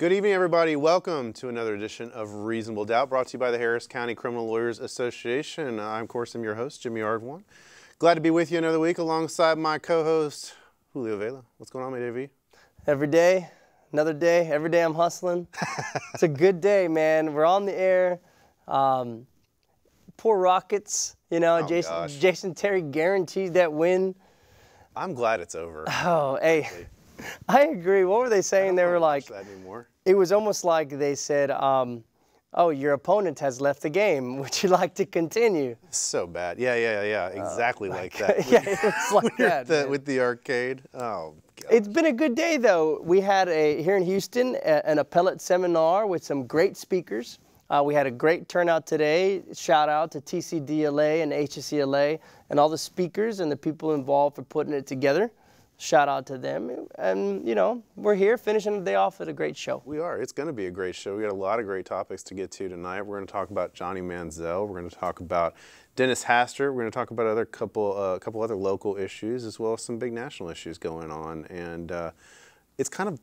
Good evening, everybody. Welcome to another edition of Reasonable Doubt, brought to you by the Harris County Criminal Lawyers Association. I'm, of course, I'm your host, Jimmy Ardoin. Glad to be with you another week alongside my co-host, Julio Vela. What's going on, my Davey? Every day, another day. Every day I'm hustling. it's a good day, man. We're on the air. Um, poor Rockets. You know, Oh, Jason. Jason Terry guaranteed that win. I'm glad it's over. Oh, hey, I agree. What were they saying? They were like, it was almost like they said, um, "Oh, your opponent has left the game. Would you like to continue?" So bad. Yeah, yeah, yeah. Exactly like that. yeah, it was like with, that. the, with the arcade. Oh, God. It's been a good day, though. We had a here in Houston a, an appellate seminar with some great speakers. Uh, we had a great turnout today. Shout out to TCDLA and HCCLA and all the speakers and the people involved for putting it together. Shout out to them. And you know, we're here finishing the day off with a great show. We are. It's going to be a great show. We got a lot of great topics to get to tonight. We're going to talk about Johnny Manziel. We're going to talk about Dennis Hastert. We're going to talk about other couple, uh, a couple other local issues as well as some big national issues going on. And uh, it's kind of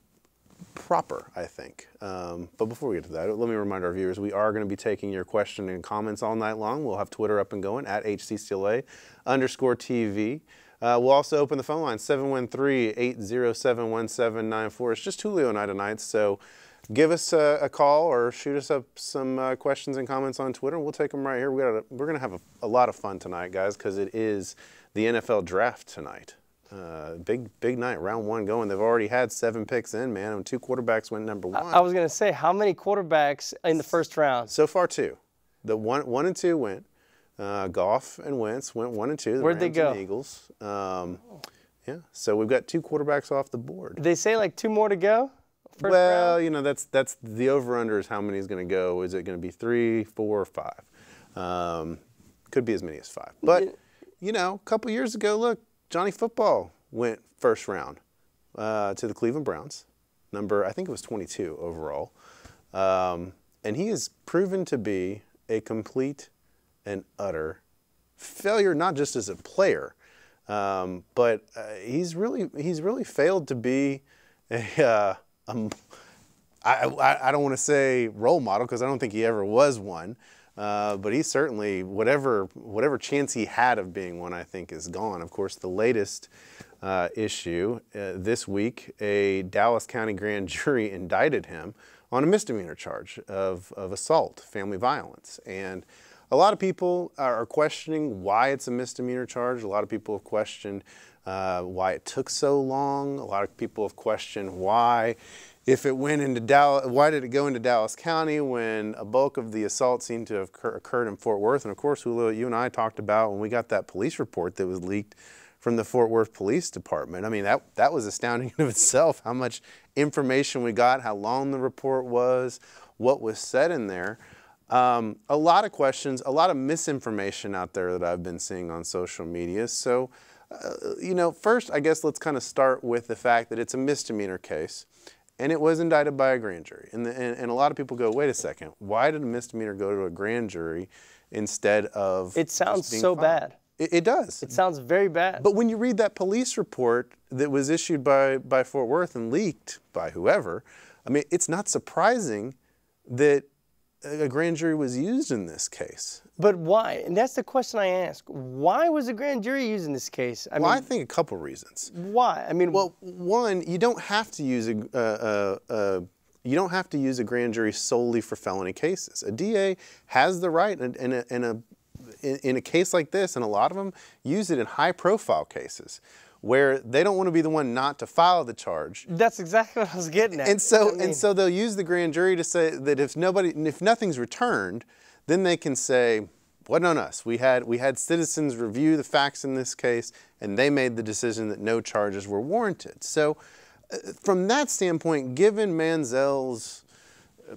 proper, I think. Um, but before we get to that, let me remind our viewers we are going to be taking your question and comments all night long. We'll have Twitter up and going at HCCLA underscore TV. Uh, we'll also open the phone line 713-807-1794. It's just Julio and I tonight, so give us a, a call or shoot us up some uh, questions and comments on Twitter. We'll take them right here. We got a, we're going to have a, a lot of fun tonight, guys, because it is the NFL draft tonight. Uh, big big night, round one going. They've already had seven picks in, man, and two quarterbacks went number one. I was gonna say, how many quarterbacks in the first round? So far, two. The one, one and two went. Uh, Goff and Wentz went one and two. The Where'd they go? And Eagles. Um, yeah. So we've got two quarterbacks off the board. Did they say like two more to go? First well, round? you know that's that's the over under is how many is going to go. Is it going to be three, four, or five? Um, could be as many as five. But you know, a couple years ago, look, Johnny Football went first round uh, to the Cleveland Browns. Number I think it was 22 overall, um, and he has proven to be a complete and utter failure, not just as a player, um, but uh, he's really he's really failed to be a. Uh, I, I, I don't want to say role model because I don't think he ever was one, uh, but he certainly whatever whatever chance he had of being one, I think is gone. Of course, the latest uh, issue uh, this week, a Dallas County grand jury indicted him on a misdemeanor charge of, of assault, family violence, and a lot of people are questioning why it's a misdemeanor charge. A lot of people have questioned uh, why it took so long. A lot of people have questioned why, if it went into Dallas, why did it go into Dallas County when a bulk of the assault seemed to have occur- occurred in Fort Worth? And of course, Julio, you and I talked about when we got that police report that was leaked from the Fort Worth Police Department. I mean, that that was astounding in of itself. How much information we got, how long the report was, what was said in there. Um, a lot of questions, a lot of misinformation out there that I've been seeing on social media. So, uh, you know, first, I guess let's kind of start with the fact that it's a misdemeanor case and it was indicted by a grand jury. And, the, and, and a lot of people go, wait a second, why did a misdemeanor go to a grand jury instead of. It sounds so fined? bad. It, it does. It sounds very bad. But when you read that police report that was issued by, by Fort Worth and leaked by whoever, I mean, it's not surprising that a grand jury was used in this case. But why? And that's the question I ask. Why was a grand jury used in this case? I Well, I think a couple reasons. why? I mean, Well, one, you don't have to use a, uh, uh, uh, you don't have to use a grand jury solely for felony cases. A DA has the right in, in, a, in a in, in a case like this, and a lot of them use it in high-profile cases where they don't want to be the one not to file the charge. that's exactly what I was getting at. And so I mean, and so they'll use the grand jury to say that if nobody if nothing's returned, then they can say, wasn't on us. We had we had citizens review the facts in this case and they made the decision that no charges were warranted. So uh, from that standpoint, given Manziel's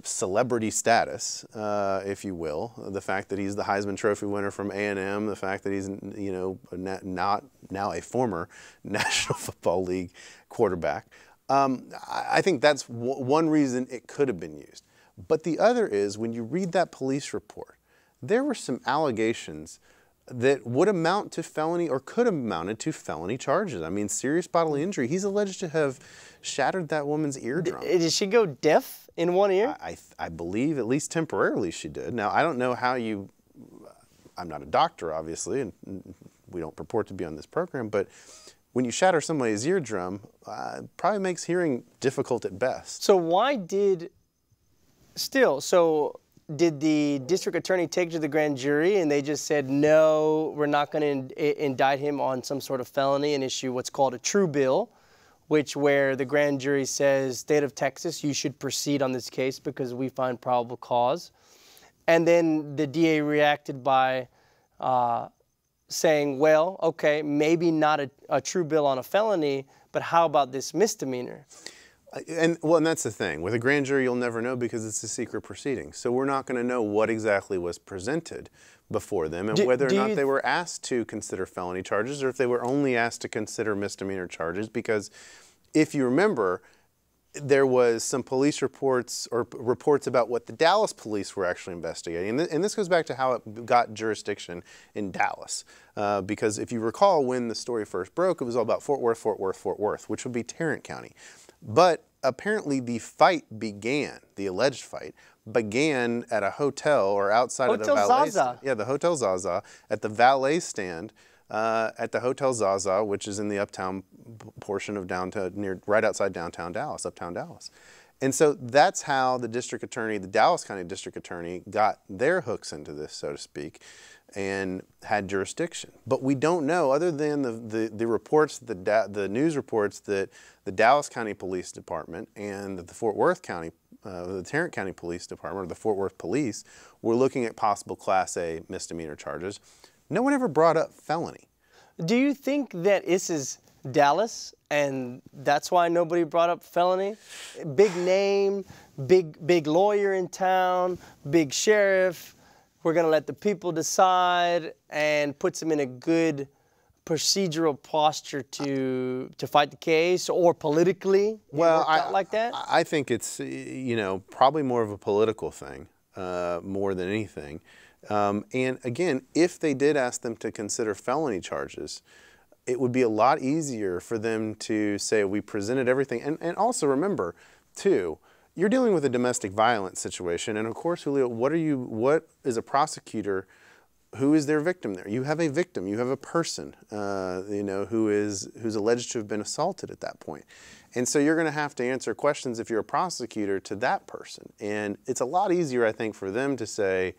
celebrity status, uh, if you will, the fact that he's the Heisman Trophy winner from A&M, the fact that he's you know not now a former National Football League quarterback. Um, I think that's one reason it could have been used. But the other is when you read that police report, there were some allegations that would amount to felony or could have amounted to felony charges. I mean, serious bodily injury. He's alleged to have shattered that woman's eardrum. Did she go deaf in one ear? I, I believe at least temporarily she did. Now, I don't know how you, I'm not a doctor, obviously, and we don't purport to be on this program, but when you shatter somebody's eardrum, uh, probably makes hearing difficult at best. So why did, still, so did the district attorney take to the grand jury and they just said, no, we're not going to indict him on some sort of felony and issue what's called a true bill, which where the grand jury says, state of Texas, you should proceed on this case because we find probable cause. And then the DA reacted by uh, saying, well, okay, maybe not a, a true bill on a felony, but how about this misdemeanor? And well, and that's the thing. With a grand jury, you'll never know because it's a secret proceeding. So we're not going to know what exactly was presented before them and do, whether or not they were asked to consider felony charges or if they were only asked to consider misdemeanor charges. Because if you remember, there was some police reports or reports about what the Dallas police were actually investigating. And, th and this goes back to how it got jurisdiction in Dallas. Uh, because if you recall when the story first broke, it was all about Fort Worth, Fort Worth, Fort Worth, which would be Tarrant County. But apparently the fight began, the alleged fight, began at a hotel or outside hotel of the valet Zaza. Yeah, the Hotel Zaza at the valet stand uh, at the Hotel Zaza, which is in the uptown portion of downtown, near right outside downtown Dallas, uptown Dallas. And so that's how the district attorney, the Dallas County district attorney, got their hooks into this, so to speak, and had jurisdiction. But we don't know, other than the, the, the reports, the, the news reports that the Dallas County Police Department and the Fort Worth County, uh, the Tarrant County Police Department, or the Fort Worth Police, were looking at possible Class A misdemeanor charges. No one ever brought up felony. Do you think that this is Dallas and that's why nobody brought up felony? Big name, big big lawyer in town, big sheriff. We're going to let the people decide and puts them in a good procedural posture to to fight the case or politically well I, like that? I think it's you know probably more of a political thing uh, more than anything. Um, and again if they did ask them to consider felony charges it would be a lot easier for them to say we presented everything. And, and also remember too you're dealing with a domestic violence situation and of course Julio what are you what is a prosecutor who is their victim there? You have a victim. You have a person, uh, you know, who is who's alleged to have been assaulted at that point, and so you're going to have to answer questions if you're a prosecutor to that person. And it's a lot easier, I think, for them to say,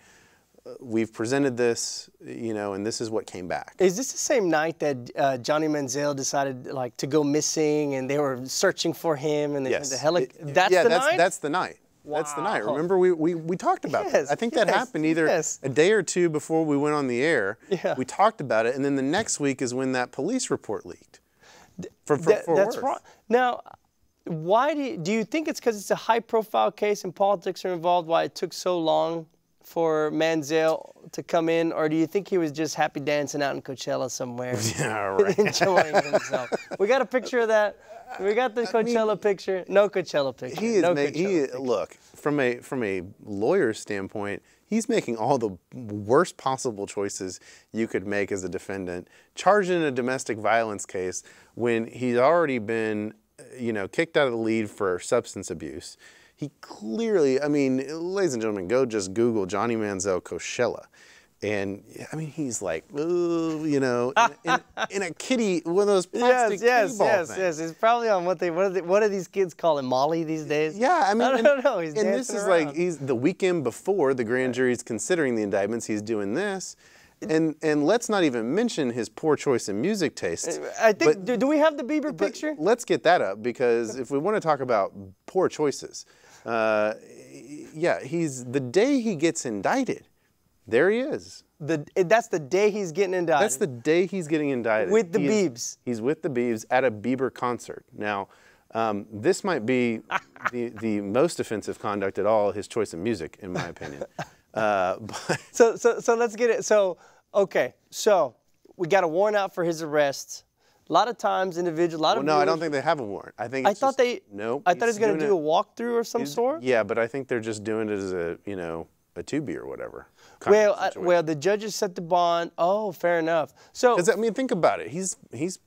"We've presented this, you know, and this is what came back." Is this the same night that uh, Johnny Manziel decided like to go missing, and they were searching for him, and they yes. the heli- That's yeah, the that's, night. That's the night. Wow. That's the night. Remember, we, we, we talked about yes, that. I think yes, that happened either yes. a day or two before we went on the air. Yeah. We talked about it, and then the next week is when that police report leaked. For, for, for that's worth. right. Now, why do you, do you think it's because it's a high-profile case and politics are involved? Why it took so long for Manziel to come in, or do you think he was just happy dancing out in Coachella somewhere, yeah, right. enjoying himself? We got a picture of that. We got the Coachella I mean, picture. No Coachella picture. He is no make, he picture. look from a from a lawyer's standpoint. He's making all the worst possible choices you could make as a defendant, charged in a domestic violence case when he's already been, you know, kicked out of the lead for substance abuse. He clearly, I mean, ladies and gentlemen, go just Google Johnny Manziel Coachella and I mean, he's like, ooh, you know, in, in, in, a kitty, one of those plastic yes, yes, yes, things. yes. It's probably on what they what, are they, what do these kids call it, Molly these days? Yeah, I mean, I don't know. He's and this is around. like he's the weekend before the grand jury's considering the indictments. He's doing this. And, and let's not even mention his poor choice in music taste. Uh, I think. But, do, do, we have the Bieber picture? Let's get that up because if we want to talk about poor choices, uh, yeah, he's the day he gets indicted, there he is. The, that's the day he's getting indicted. That's the day he's getting indicted. With the he Biebs. Is, he's with the Biebs at a Bieber concert. Now, um, this might be the, the most offensive conduct at all, his choice of music, in my opinion. Uh, but so, so, so let's get it. So, okay, so we got a warrant out for his arrest. A lot of times, individuals, a lot well, of no, viewers, I don't think they have a warrant. I think I thought just, they. no. I thought he was going to do a walkthrough of some sort. Yeah, but I think they're just doing it as a you know a two or whatever. Well, uh, well, the judges set the bond. Oh, fair enough. So 'Cause, I mean, think about it. He's he's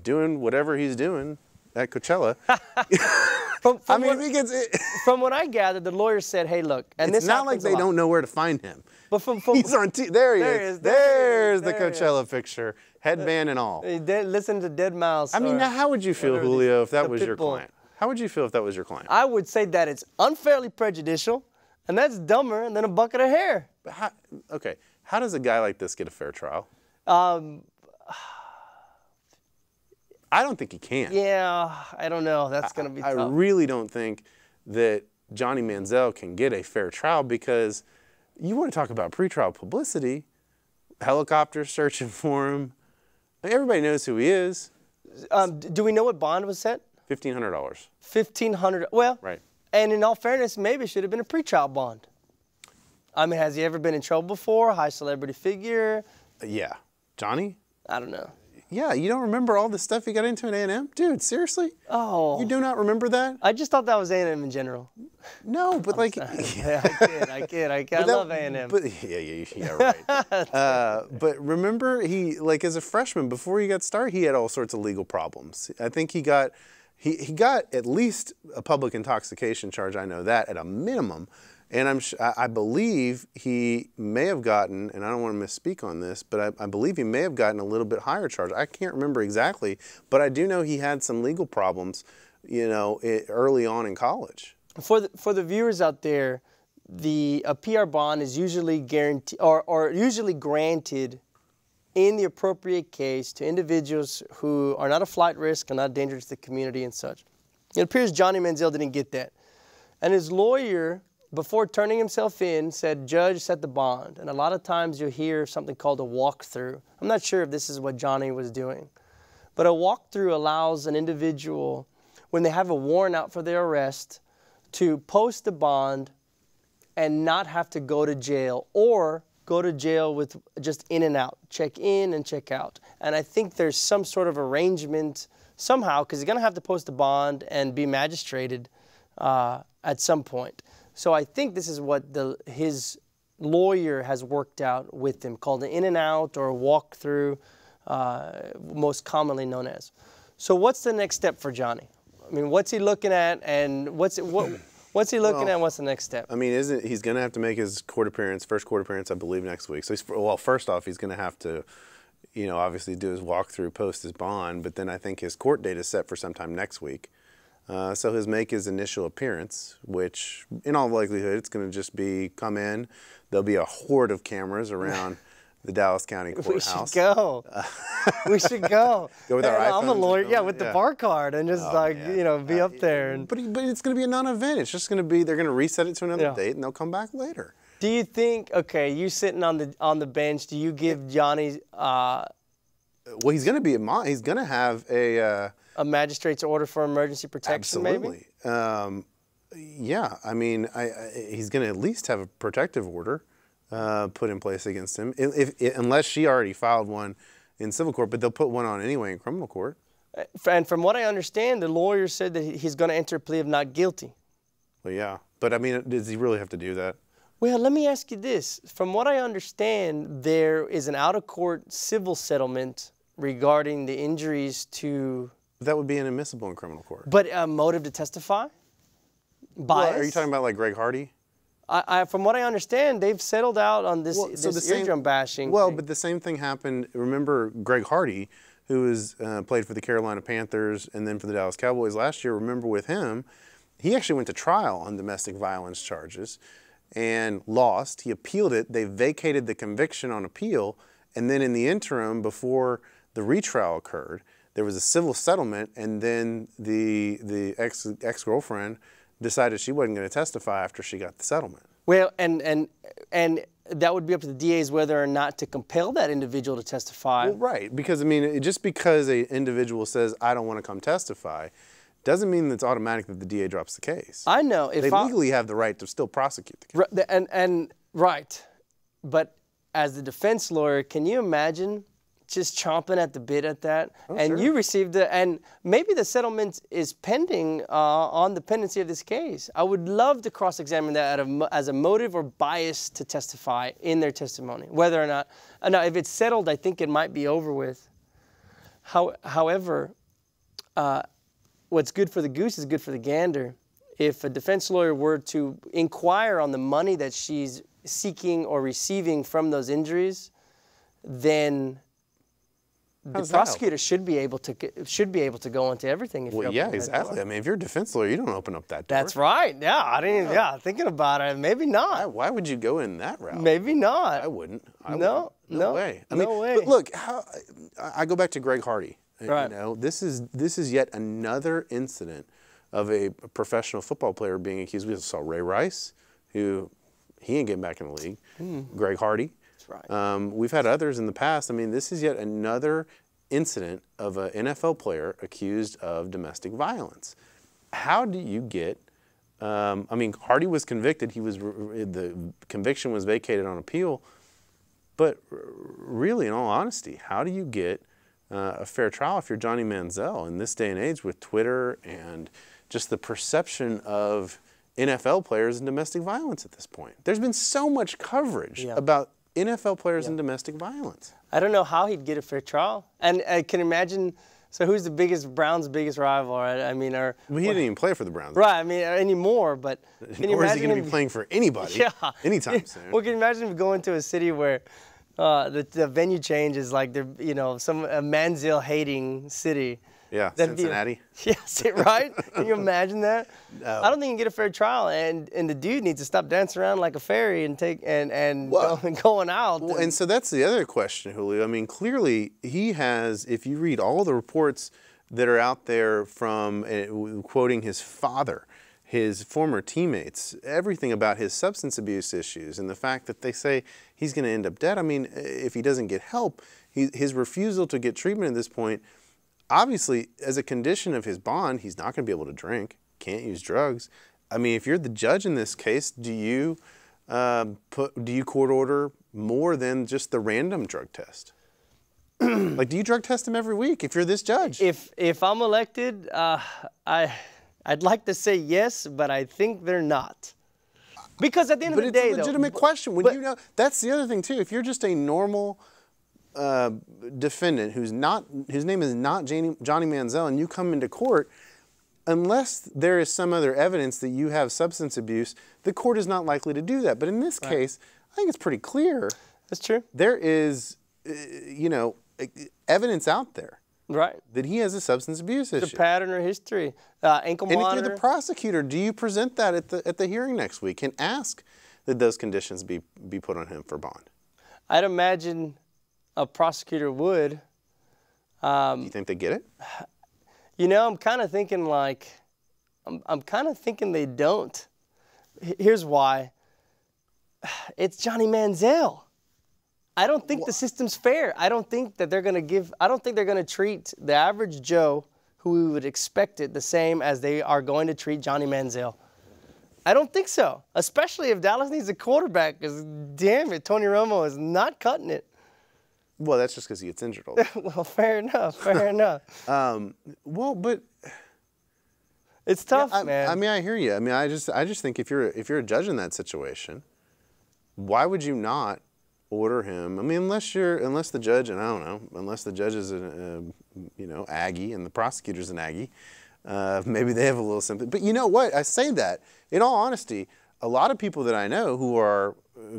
doing whatever he's doing at Coachella. from, I mean, what, gets it. from what I gathered, the lawyer said, "Hey, look," and It's this not like they don't know where to find him. But from, from He's on. T- there he There is. is, there There's is, the there he is. Coachella picture, headband and all. Listen to Deadmau5. I mean, now how would you feel, Julio, if that was your client? How would you feel if that was your client? I would say that it's unfairly prejudicial, and that's dumber than a bucket of hair. But how, okay, how does a guy like this get a fair trial? Um, I don't think he can. yeah, I don't know. That's gonna be I tough. really don't think that Johnny Manziel can get a fair trial because you want to talk about pretrial publicity, helicopters searching for him. Everybody knows who he is. um, do we know what bond was set? Fifteen hundred dollars. Fifteen hundred. Well, Right. And in all fairness, maybe it should have been a pretrial bond. I mean, has he ever been in trouble before? High celebrity figure? Yeah, Johnny. I don't know. Yeah, you don't remember all the stuff he got into in A&M, dude? Seriously? Oh, You do not remember that? I just thought that was A&M in general. No, but like, yeah, I kid, I kid, I kid. I that- love A&M. But yeah, yeah, yeah, right. uh, but remember, he like as a freshman before he got started, he had all sorts of legal problems. I think he got he he got at least a public intoxication charge. I know that at a minimum. And I'm, I believe he may have gotten, and I don't want to misspeak on this, but I, I believe he may have gotten a little bit higher charge. I can't remember exactly, but I do know he had some legal problems, you know, i early on in college. for the, for the viewers out there, the a PR bond is usually guaranteed or, or usually granted in the appropriate case to individuals who are not a flight risk and not dangerous to the community and such. It appears Johnny Manziel didn't get that. And his lawyer, before turning himself in, said, Judge, set the bond. And a lot of times you'll hear something called a walkthrough. I'm not sure if this is what Johnny was doing. But a walkthrough allows an individual, when they have a warrant out for their arrest, to post a bond and not have to go to jail or go to jail with just in and out, check in and check out. And I think there's some sort of arrangement somehow because he's going to have to post a bond and be magistrated uh, at some point. So I think this is what the his lawyer has worked out with him, called an in and out or a walkthrough, uh, most commonly known as. So what's the next step for Johnny? I mean, what's he looking at, and what's it, what what's he looking Well, at? What's the next step? I mean, isn't he's going to have to make his court appearance, first court appearance, I believe, next week. So, he's, well, first off, he's going to have to, you know, obviously do his walkthrough, post his bond, but then I think his court date is set for sometime next week. Uh, so he'll make his initial appearance, which, in all likelihood, it's going to just be come in. There'll be a horde of cameras around the Dallas County Courthouse. We should go. we should go. Go with our And I'm a lawyer, yeah, it? with the Yeah. bar card and just Oh, like man. you know be Uh, up there. And But, but it's going to be a non-event. It's just going to be they're going to reset it to another Yeah. date and they'll come back later. do you think? Okay, you sitting on the on the bench. Do you give Johnny uh, Well, he's going to be a mo- he's going to have a. Uh, a magistrate's order for emergency protection? Absolutely. Maybe. Um, yeah, I mean, I, I, he's going to at least have a protective order uh, put in place against him, if, if, unless she already filed one in civil court. But they'll put one on anyway in criminal court. And from what I understand, the lawyer said that he's going to enter a plea of not guilty. Well, yeah, but I mean, does he really have to do that? Well, let me ask you this. From what I understand, there is an out of court civil settlement regarding the injuries to, That would be inadmissible in criminal court. but a motive to testify? Well, Bias? are you talking about like Greg Hardy? I, I, from what I understand, they've settled out on this, Well, this eardrum bashing. Well, thing. but the same thing happened. Remember Greg Hardy, who was uh, played for the Carolina Panthers and then for the Dallas Cowboys last year. Remember with him, he actually went to trial on domestic violence charges and lost. He appealed it. They vacated the conviction on appeal, and then in the interim, before the retrial occurred, there was a civil settlement, and then the the ex ex girlfriend decided she wasn't going to testify after she got the settlement. well, and and and that would be up to the DAs whether or not to compel that individual to testify. Well, right, because I mean, just because a individual says I don't want to come testify, doesn't mean that it's automatic that the DA drops the case. I know if they I, legally have the right to still prosecute the case. And and right, but as the defense lawyer, can you imagine just chomping at the bit at that. and Oh, sure. you received it, and maybe the settlement is pending uh, on the pendency of this case. I would love to cross-examine that at a as a motive or bias to testify in their testimony, whether or not. Uh, now, if it's settled, I think it might be over with. How, however, uh, what's good for the goose is good for the gander. If a defense lawyer were to inquire on the money that she's seeking or receiving from those injuries, then the does that prosecutor should be able to should be able to go into everything. If Well, you're yeah, opening exactly. door. I mean, if you're a defense lawyer, you don't open up that door. That's right. Yeah, I didn't. Yeah, thinking about it, maybe not. why would you go in that route? Maybe not. I wouldn't. I No, wouldn't. no, way. I no mean, way. But look, how I I go back to Greg Hardy. Right. You know, this is this is yet another incident of a professional football player being accused. We saw Ray Rice, who he ain't getting back in the league. Hmm. Greg Hardy. Right. Um, we've had others in the past. I mean, this is yet another incident of an NFL player accused of domestic violence. How do you get? Um, I mean, Hardy was convicted. He was the conviction was vacated on appeal. But really, in all honesty, how do you get uh, a fair trial if you're Johnny Manziel in this day and age with Twitter and just the perception of NFL players and domestic violence at this point? There's been so much coverage Yeah. about NFL players in domestic violence. I don't know how he'd get a fair trial, and I can imagine. So, who's the biggest Browns' biggest rival? I, I mean, or mean, he didn't even play for the Browns. right? I mean, anymore. But can you Or is he going to be playing for anybody Yeah. anytime soon? Well, can you imagine going to a city where uh, the, the venue changes, like they're, you know, some a Manziel hating city? Yeah, That'd be- Cincinnati. Yes, right? Can you imagine that? I don't think you can get a fair trial, and and the dude needs to stop dancing around like a fairy and take and and Well- go- going out. Well, and so that's the other question, Julio. I mean, clearly he has. If you read all the reports that are out there from uh, quoting his father, his former teammates, everything about his substance abuse issues, and the fact that they say he's going to end up dead. I mean, if he doesn't get help, he, his refusal to get treatment at this point, obviously, as a condition of his bond, he's not going to be able to drink, can't use drugs. I mean, if you're the judge in this case, do you um, put do you court order more than just the random drug test? like, do you drug test him every week if you're this judge? if if I'm elected, uh, I I'd like to say yes, but I think they're not. Because at the end but of the day, it's a legitimate though, question. When but- you know, that's the other thing too. If you're just a normal uh, defendant who's not, whose name is not Johnny, Johnny Manziel, and you come into court, unless there is some other evidence that you have substance abuse, the court is not likely to do that. But in this case, I think it's pretty clear that's true, there is, uh, you know, evidence out there right? that he has a substance abuse The issue. pattern or history, uh, ankle And if you're the prosecutor, do you present that at the at the hearing next week and ask that those conditions be be put on him for bond? I'd imagine a prosecutor would. Do you think they get it? You know, I'm kind of thinking like, I'm, I'm kind of thinking they don't. Here's why. It's Johnny Manziel. I don't think the system's fair. I don't think that they're gonna give. I don't think they're gonna treat the average Joe, who we would expect it, the same as they are going to treat Johnny Manziel. I don't think so. Especially if Dallas needs a quarterback, because damn it, Tony Romo is not cutting it. Well, that's just because he gets injured all the time. Well, fair enough. Fair enough. Well, but It's tough, I, man. I mean, I hear you. I mean, I just I just think if you're if you're a judge in that situation, why would you not order him? I mean, unless you're unless the judge and I don't know, unless the judge is a, a you know Aggie and the prosecutor's an Aggie, uh, maybe they have a little sympathy. But you know what? I say that in all honesty, a lot of people that I know who are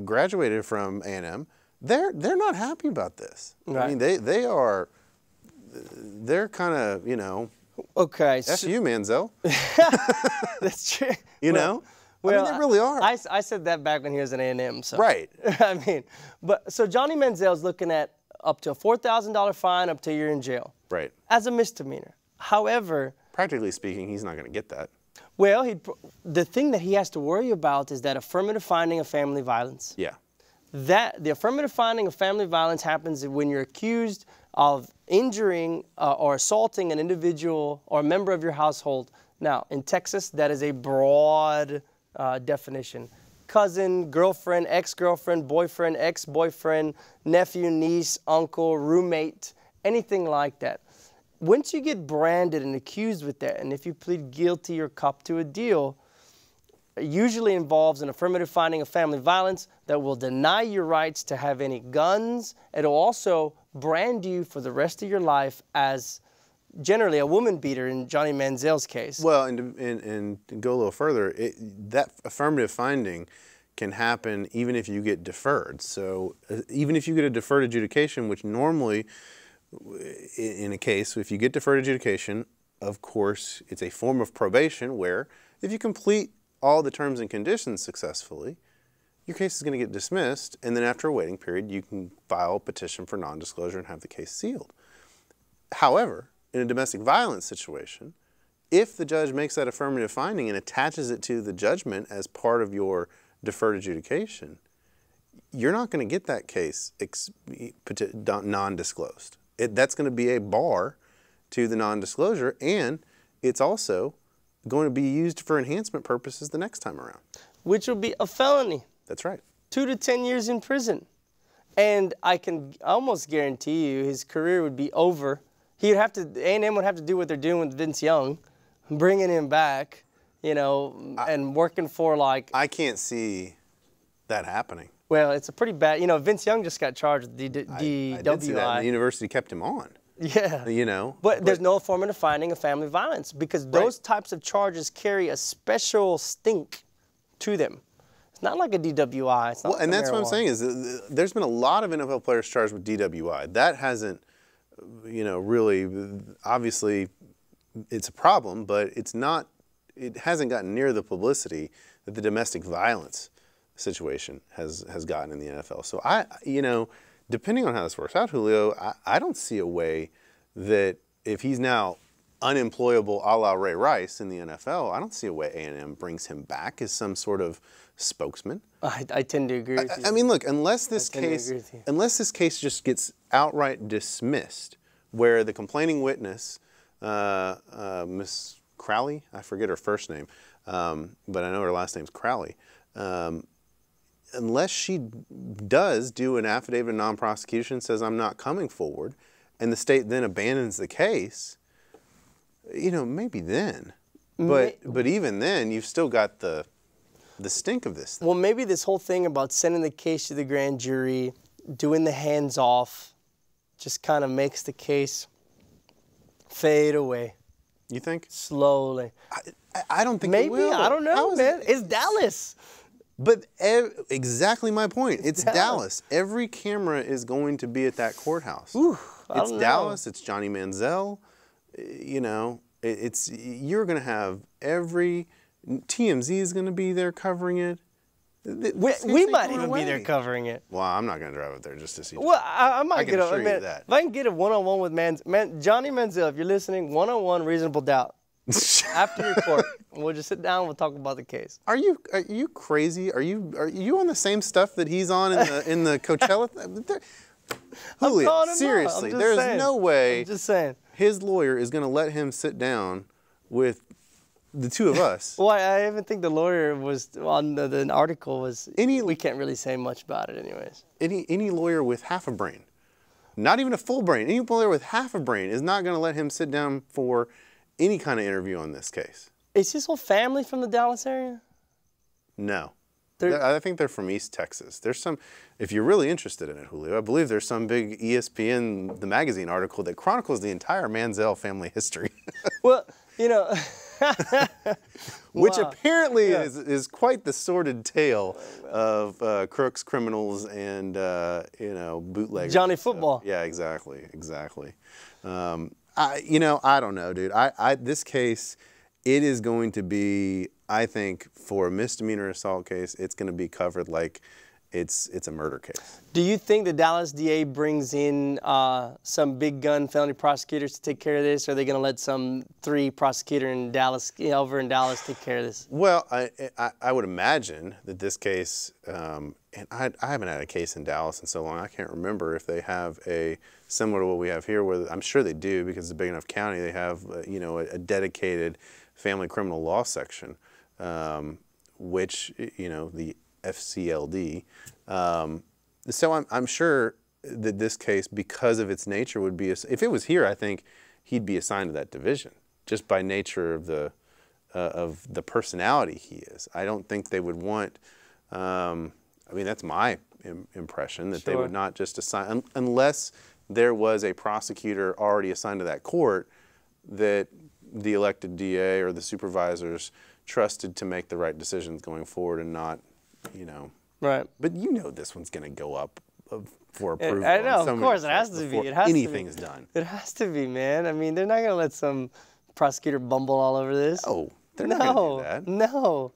graduated from A&M, they're they're not happy about this. I mean, they they are they're kind of you know okay. that's so- you, Manziel. That's true. You Well- know, I mean, they really are. I, I said that back when he was an A&M. So. Right. I mean, but so Johnny Manziel's looking at up to a four thousand dollar fine, up to a year in jail, Right. as a misdemeanor. However, Practically speaking, he's not going to get that. well, he the thing that he has to worry about is that affirmative finding of family violence. Yeah. That the affirmative finding of family violence happens when you're accused of injuring uh, or assaulting an individual or a member of your household. Now, in Texas, that is a broad uh, definition. cousin, girlfriend, ex-girlfriend, boyfriend, ex-boyfriend, nephew, niece, uncle, roommate, anything like that. Once you get branded and accused with that, and if you plead guilty or cop to a deal, usually involves an affirmative finding of family violence that will deny your rights to have any guns. It'll also brand you for the rest of your life as generally a woman beater in Johnny Manziel's case. Well, and, and, and go a little further, it, that affirmative finding can happen even if you get deferred. So uh, even if you get a deferred adjudication, which normally in a case, if you get deferred adjudication, of course, it's a form of probation where if you complete all the terms and conditions successfully, your case is going to get dismissed, and then after a waiting period, you can file a petition for non-disclosure and have the case sealed. However, in a domestic violence situation, if the judge makes that affirmative finding and attaches it to the judgment as part of your deferred adjudication, you're not going to get that case non-disclosed. That's going to be a bar to the non-disclosure, and it's also going to be used for enhancement purposes the next time around. which will be a felony, That's right. two to 10 years in prison. And I can almost guarantee you his career would be over. He'd have to, A&M would have to do what they're doing with Vince Young, bringing him back, you know, and working for like, I can't see that happening. well, it's a pretty bad, you know, Vince Young just got charged with D- D- I did see that. and The university kept him on. Yeah. You know, But there's no affirmative finding of family violence because those types of charges carry a special stink to them. It's not like a DWI. It's not Well, like and that's what I'm saying is that there's been a lot of NFL players charged with DWI. That hasn't, you know, really, obviously, it's a problem, but it's not. It hasn't gotten near the publicity that the domestic violence situation has has gotten in the NFL. So I, you know, depending on how this works out, Julio, I, I don't see a way that if he's now unemployable a la Ray Rice in the NFL, I don't see a way A&M brings him back as some sort of spokesman. I, I tend to agree with you. I- I mean, look, unless this case, agree with you. unless this case just gets outright dismissed, where the complaining witness, uh, uh, Miss Crowley, I forget her first name, um, but I know her last name's Crowley. Um, unless she does do an affidavit of non-prosecution, says I'm not coming forward, and the state then abandons the case, you know, maybe then. But but even then, you've still got the the stink of this. Thing. well, maybe this whole thing about sending the case to the grand jury, doing the hands off, just kind of makes the case fade away You think? slowly. I, I- don't think it Maybe. I don't know, How man. it- It's Dallas. But ev- exactly my point. It's Dallas. Dallas. Every camera is going to be at that courthouse. It's don't know. Dallas. It's Johnny Manziel. Uh, You know, it's you're going to have every TMZ is going to be there covering it. We, we might even be there covering it. Well, I'm not going to drive up there just to see. Well, I, I might I get a man, that. If I can get a one-on-one with man, man Johnny Manziel, if you're listening, one-on-one, reasonable doubt. After your court, we'll just sit down. We'll talk about the case. Are you are you crazy? Are you are you on the same stuff that he's on in the in the Coachella? Julio, calling him out. seriously, there's saying. no way I'm just saying. his lawyer is going to let him sit down with the two of us. Well, I, I even think the lawyer was on the, the article was. Any- we can't really say much about it, anyways. any any lawyer with half a brain, not even a full brain, any lawyer with half a brain is not going to let him sit down for any kind of interview on this case. Is his whole family from the Dallas area? No. They're- I think they're from East Texas. There's some, if you're really interested in it, Julio, I believe there's some big ESPN, the magazine article that chronicles the entire Manziel family history, Well, you know, which Wow. apparently Yeah. is, is quite the sordid tale of uh, crooks, criminals, and, uh, you know, bootleggers. Johnny. Football. Yeah, exactly, exactly. Um, I, you know, I don't know, dude. I, I, this case, it is going to be, I think, for a misdemeanor assault case, it's going to be covered like it's it's a murder case. do you think the Dallas DA brings in uh, some big gun felony prosecutors to take care of this? Or are they going to let some three prosecutor in Dallas, over in Dallas, take care of this? Well, I, I, I would imagine that this case, um, and I, I haven't had a case in Dallas in so long, I can't remember if they have a similar to what we have here. Where I'm sure they do because it's a big enough county. They have uh, you know a, a dedicated family criminal law section, um, which you know the FCLD. Um, so I'm, I'm sure that this case, because of its nature, would be, if it was here, I think he'd be assigned to that division just by nature of the, uh, of the personality he is. I don't think they would want, um, I mean, that's my Im- impression, that they would not just assign, un- unless there was a prosecutor already assigned to that court that the elected DA or the supervisors trusted to make the right decisions going forward and not, you know. Right. But you know this one's going to go up for approval. I approval. know, of course, it has to be, it has to be. is done. It has to be, man. I mean, they're not gonna let some prosecutor bumble all over this. Oh, they're not no, going to do that. no.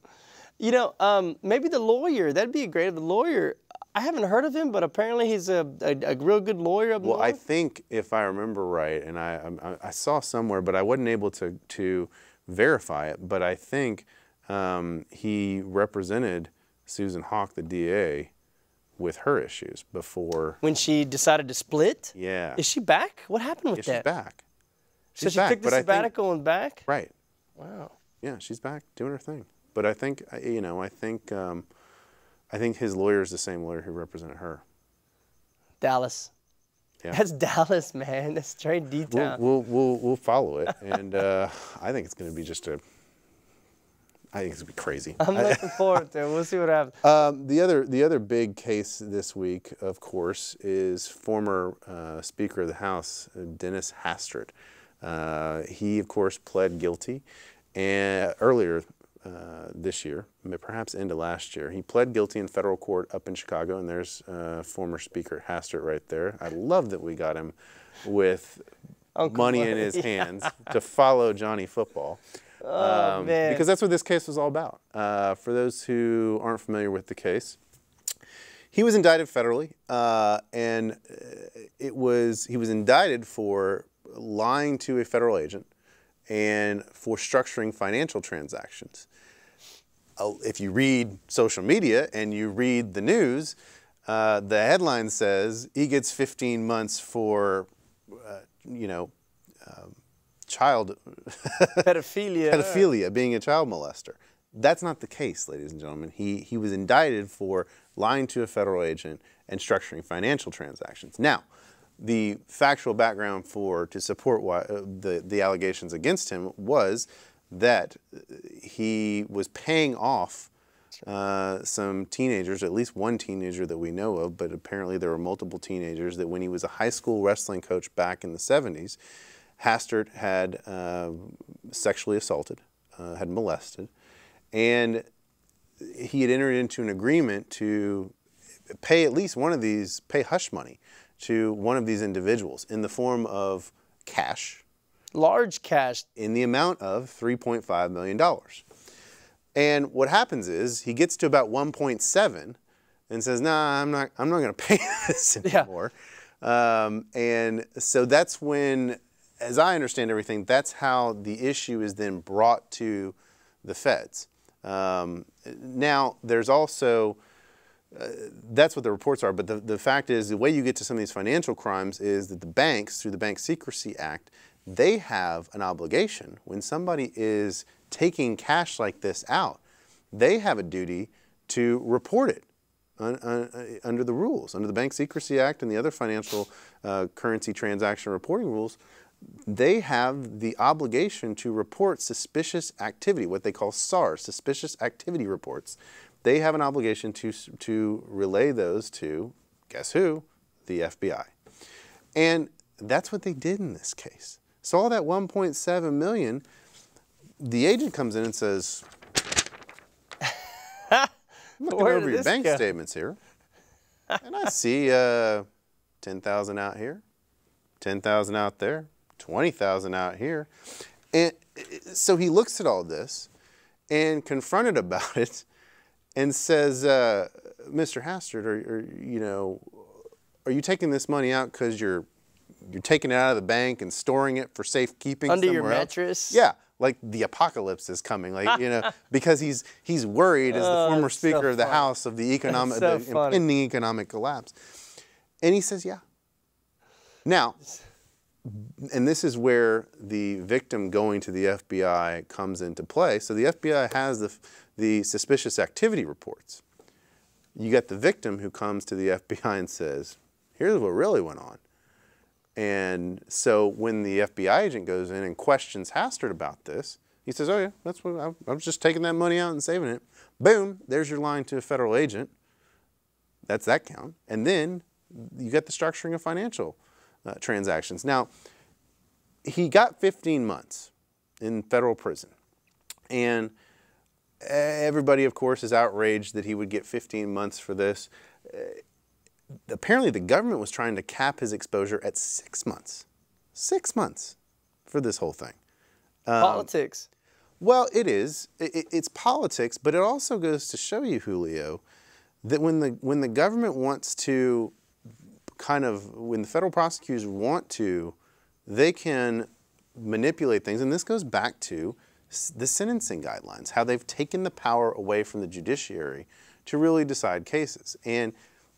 You know, um, maybe the lawyer. That'd be a great. The lawyer. I haven't heard of him, but apparently he's a, a, a real good lawyer up Well, I think if I remember right, and I, I, I saw somewhere, but I wasn't able to, to verify it, but I think um, he represented Susan Hawk, the DA, with her issues before. when she decided to split. Yeah. Is she back? What happened with Yeah, that? she's back. So She's she back, took the I think- sabbatical and back. Right. Wow. Yeah, she's back doing her thing. But I think, you know, I think, um, I think his lawyer is the same lawyer who represented her. Dallas. Yeah. That's Dallas, man. That's straight D We'll, we'll, we'll, we'll follow it, and uh, I think it's going to be just a. I think it's going to be crazy. I'm looking forward to it. We'll see what happens. Um, the other the other big case this week, of course, is former uh, Speaker of the House uh, Dennis Hastert. Uh, he, of course, pled guilty, and earlier uh, this year, perhaps into last year, he pled guilty in federal court up in Chicago. And there's uh, former Speaker Hastert right there. I love that we got him with Uncle money in his hands to follow Johnny Football. Oh, man. Because that's what this case was all about. Uh, for those who aren't familiar with the case, he was indicted federally, uh, and uh, it was he was indicted for lying to a federal agent and for structuring financial transactions. Uh, if you read social media and you read the news, uh, the headline says he gets 15 months for, uh, you know, um, child Pedophilia. pedophilia, being a child molester. That's not the case, ladies and gentlemen. He, he was indicted for lying to a federal agent and structuring financial transactions. Now, the factual background for to support why, uh, the, the allegations against him was that uh, he was paying off uh, some teenagers, at least one teenager that we know of, but apparently there were multiple teenagers that when he was a high school wrestling coach back in the 70s, Hastert had uh, sexually assaulted, uh, had molested, and he had entered into an agreement to pay at least one of these, pay hush money to one of these individuals in the form of cash Large cash. in the amount of $3.5 million. And what happens is he gets to about 1.7 and says, "Nah, I'm not. I'm not going to pay this Yeah. anymore." Um, and so that's when, as I understand everything, that's how the issue is then brought to the feds. Um, now, there's also that's what the reports are. But the, the fact is, the way you get to some of these financial crimes is that the banks, through the Bank Secrecy Act, they have an obligation when somebody is taking cash like this out, they have a duty to report it uh, under the rules, under the Bank Secrecy Act and the other financial uh, currency transaction reporting rules. They have the obligation to report suspicious activity, what they call SAR, suspicious activity reports. They have an obligation to, to relay those to, guess who? The FBI. And that's what they did in this case. So all that 1.7 million, the agent comes in and says, I'm looking Where over your bank go?" statements here, and I see uh, 10,000 out here, 10,000 out there, 20,000 out here. And so he looks at all this and confronted about it and says, uh, Mr. Hastert, are, are, you know, are you taking this money out because you're you're taking it out of the bank and storing it for safekeeping Under your somewhere else?" mattress? Yeah, like the apocalypse is coming. Like you know, because he's he's worried as the Oh, former it's so Speaker of the funny. House of the economic so the funny. impending economic collapse, and he says, "Yeah." Now, and this is where the victim going to the FBI comes into play. So the FBI has the, the suspicious activity reports. you got the victim who comes to the FBI and says, here's what really went on. And so when the FBI agent goes in and questions Hastert about this, he says, oh yeah, that's what I, I was just taking that money out and saving it. Boom, there's your line to a federal agent. That's that count. And then you get the structuring of financial uh, transactions. Now, he got 15 months in federal prison. And everybody, of course, is outraged that he would get 15 months for this. Uh, apparently, the government was trying to cap his exposure at six months. Six months for this whole thing. Um, politics. Well, it is. It, it's politics, but it also goes to show you, Julio, that when the when the government wants to kind of when the federal prosecutors want to, they can manipulate things, and this goes back to the sentencing guidelines, how they've taken the power away from the judiciary to really decide cases. And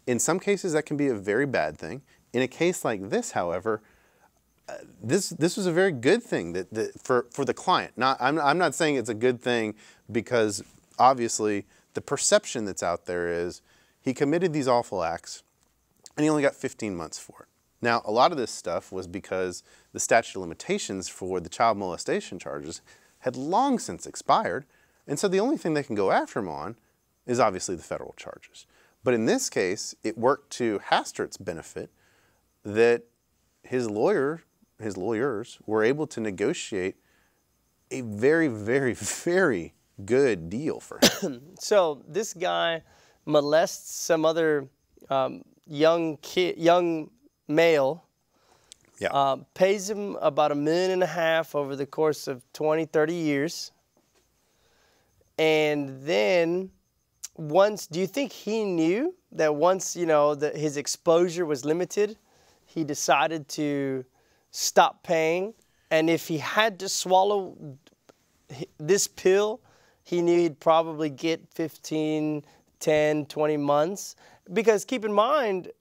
in some cases, that can be a very bad thing. In a case like this, however, uh, this this was a very good thing that, that for for the client. Not I'm I'm not saying it's a good thing because obviously the perception that's out there is he committed these awful acts and he only got 15 months for it. Now, a lot of this stuff was because the statute of limitations for the child molestation charges had long since expired, and so the only thing they can go after him on is obviously the federal charges. But in this case, it worked to Hastert's benefit that his lawyer, his lawyers were able to negotiate a very, very, very good deal for him. so this guy molests some other um, young kid, young male yeah. Uh, pays him about a million and a half over the course of 20, 30 years. And then once, do you think he knew that once, you know, that his exposure was limited, he decided to stop paying? And if he had to swallow this pill, he knew he'd probably get 15, 10, 20 months. Because keep in mind,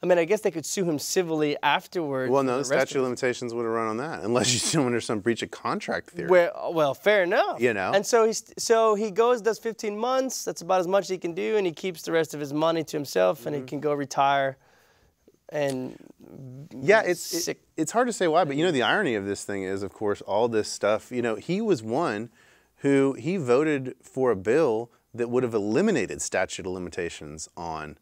I mean, I guess they could sue him civilly afterwards. Well, no, the statute of limitations would have run on that, unless you sue under some breach of contract theory. Well, well, fair enough. You know. And so he so he goes, does 15 months. That's about as much as he can do, and he keeps the rest of his money to himself, mm-hmm. and he mm-hmm. can go retire. And yeah, it's it, it's hard to say why, but you know the irony of this thing is, of course, all this stuff. You know, he was one who he voted for a bill that would have eliminated statute of limitations on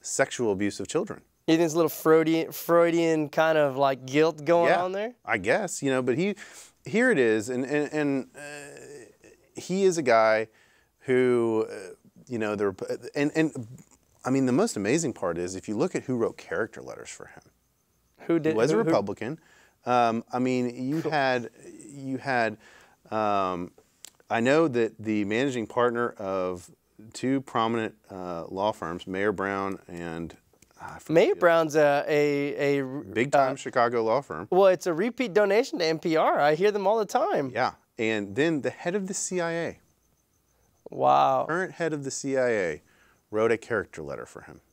sexual abuse of children. You think it's a little Freudian, Freudian kind of like guilt going yeah, on there? I guess, you know, but he, here it is, and, and, and uh, he is a guy who, uh, you know, there, and, and I mean, the most amazing part is if you look at who wrote character letters for him. Who did? He was who, a Republican. Um, I mean, you had, you had, um, I know that the managing partner of two prominent uh, law firms, Mayer Brown and Mayer Brown's a, a, a big time uh, Chicago law firm. Well, it's a repeat donation to NPR. I hear them all the time. Yeah. And then the head of the CIA. Wow. Current head of the CIA wrote a character letter for him.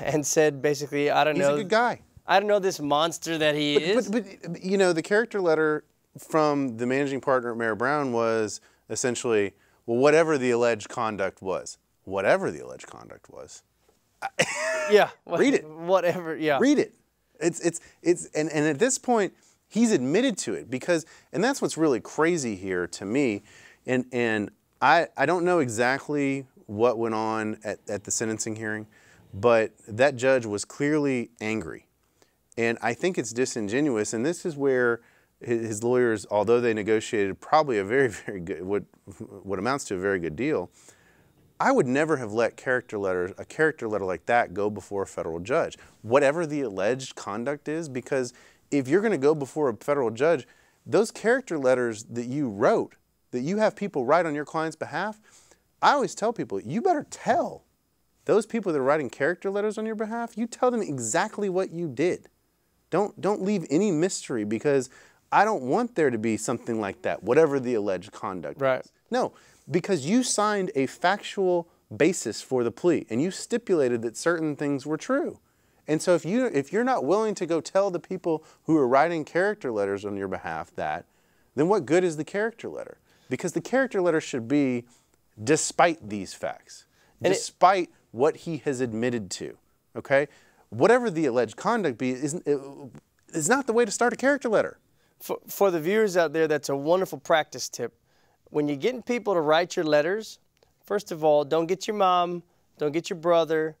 And said basically, I don't He's know. He's a good guy. I don't know this monster that he but, is. But, but, you know, the character letter from the managing partner at Mayer Brown was essentially, well, whatever the alleged conduct was, whatever the alleged conduct was, yeah. Read it. Whatever. Yeah. Read it. It's it's it's and, and at this point he's admitted to it because and that's what's really crazy here to me. And and I I don't know exactly what went on at, at the sentencing hearing, but that judge was clearly angry. And I think it's disingenuous, and this is where his lawyers, although they negotiated probably a very, very good, what, what amounts to a very good deal, I would never have let character letters, a character letter like that go before a federal judge, whatever the alleged conduct is, because if you're going to go before a federal judge, those character letters that you wrote, that you have people write on your client's behalf, I always tell people, you better tell those people that are writing character letters on your behalf, you tell them exactly what you did. Don't, don't leave any mystery because I don't want there to be something like that, whatever the alleged conduct right. is. No, because you signed a factual basis for the plea and you stipulated that certain things were true. And so if you if you're not willing to go tell the people who are writing character letters on your behalf that, then what good is the character letter? Because the character letter should be despite these facts. And it- despite what he has admitted to. Okay, whatever the alleged conduct be, isn't is not the way to start a character letter. For, for the viewers out there, that's a wonderful practice tip. When you're getting people to write your letters, first of all, don't get your mom, don't get your brother,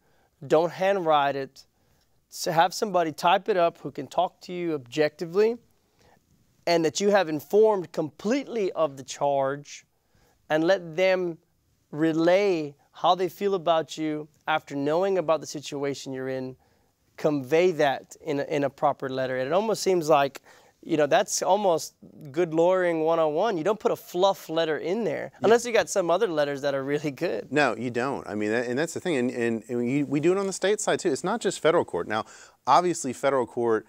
don't handwrite it. So have somebody type it up who can talk to you objectively and that you have informed completely of the charge and let them relay how they feel about you after knowing about the situation you're in convey that in a, in a proper letter. And it almost seems like, you know, that's almost good lawyering 101. You don't put a fluff letter in there unless you got some other letters that are really good. No, you don't. I mean, that, and that's the thing. And, and, and we, we do it on the state side too. It's not just federal court. Now, obviously, federal court,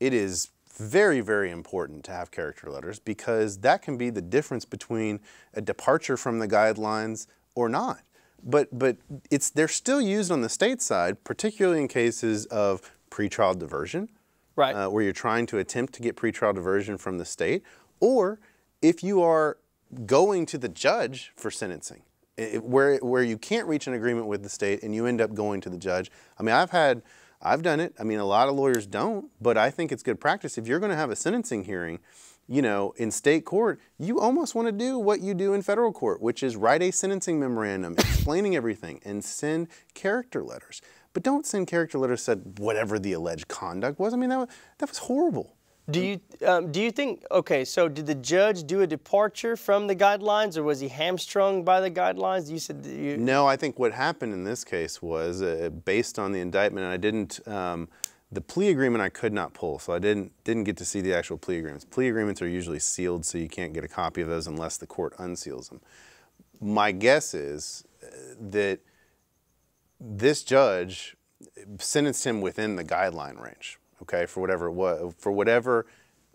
it is very, very important to have character letters because that can be the difference between a departure from the guidelines or not. But, but it's, they're still used on the state side, particularly in cases of pretrial diversion, Right. uh, where you're trying to attempt to get pretrial diversion from the state, or if you are going to the judge for sentencing, i- i- where where you can't reach an agreement with the state and you end up going to the judge. I mean, I've had, I've done it. I mean, a lot of lawyers don't, but I think it's good practice. If you're going to have a sentencing hearing, you know, in state court, you almost want to do what you do in federal court, which is write a sentencing memorandum explaining everything and send character letters. But don't send character letters said whatever the alleged conduct was. I mean, that was, that was horrible. Do you um, do you think okay? So did the judge do a departure from the guidelines, or was he hamstrung by the guidelines? You said you, No, I think what happened in this case was uh, based on the indictment, and I didn't. Um, the plea agreement I could not pull, so I didn't didn't get to see the actual plea agreements. Plea agreements are usually sealed, so you can't get a copy of those unless the court unseals them. My guess is uh, that this judge sentenced him within the guideline range. Okay, for whatever it was, for whatever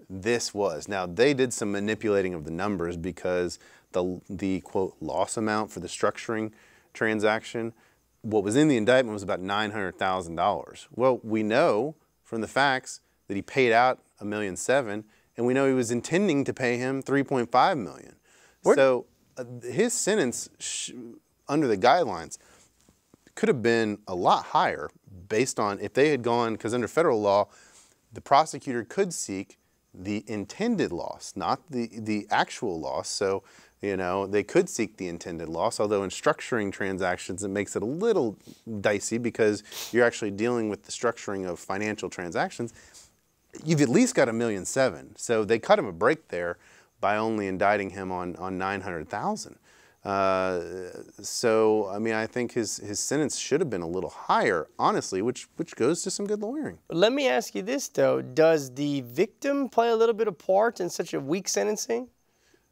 this was. Now they did some manipulating of the numbers because the the quote loss amount for the structuring transaction, what was in the indictment was about nine hundred thousand dollars. Well, we know from the facts that he paid out a million seven, and we know he was intending to pay him three point five million. So uh, his sentence sh- under the guidelines could have been a lot higher based on if they had gone because under federal law the prosecutor could seek the intended loss not the the actual loss so you know they could seek the intended loss although in structuring transactions it makes it a little dicey because you're actually dealing with the structuring of financial transactions you've at least got a million seven. So they cut him a break there by only indicting him on, on 900,000. Uh, so, I mean, I think his, his sentence should have been a little higher, honestly, which, which goes to some good lawyering. let me ask you this though: Does the victim play a little bit of part in such a weak sentencing?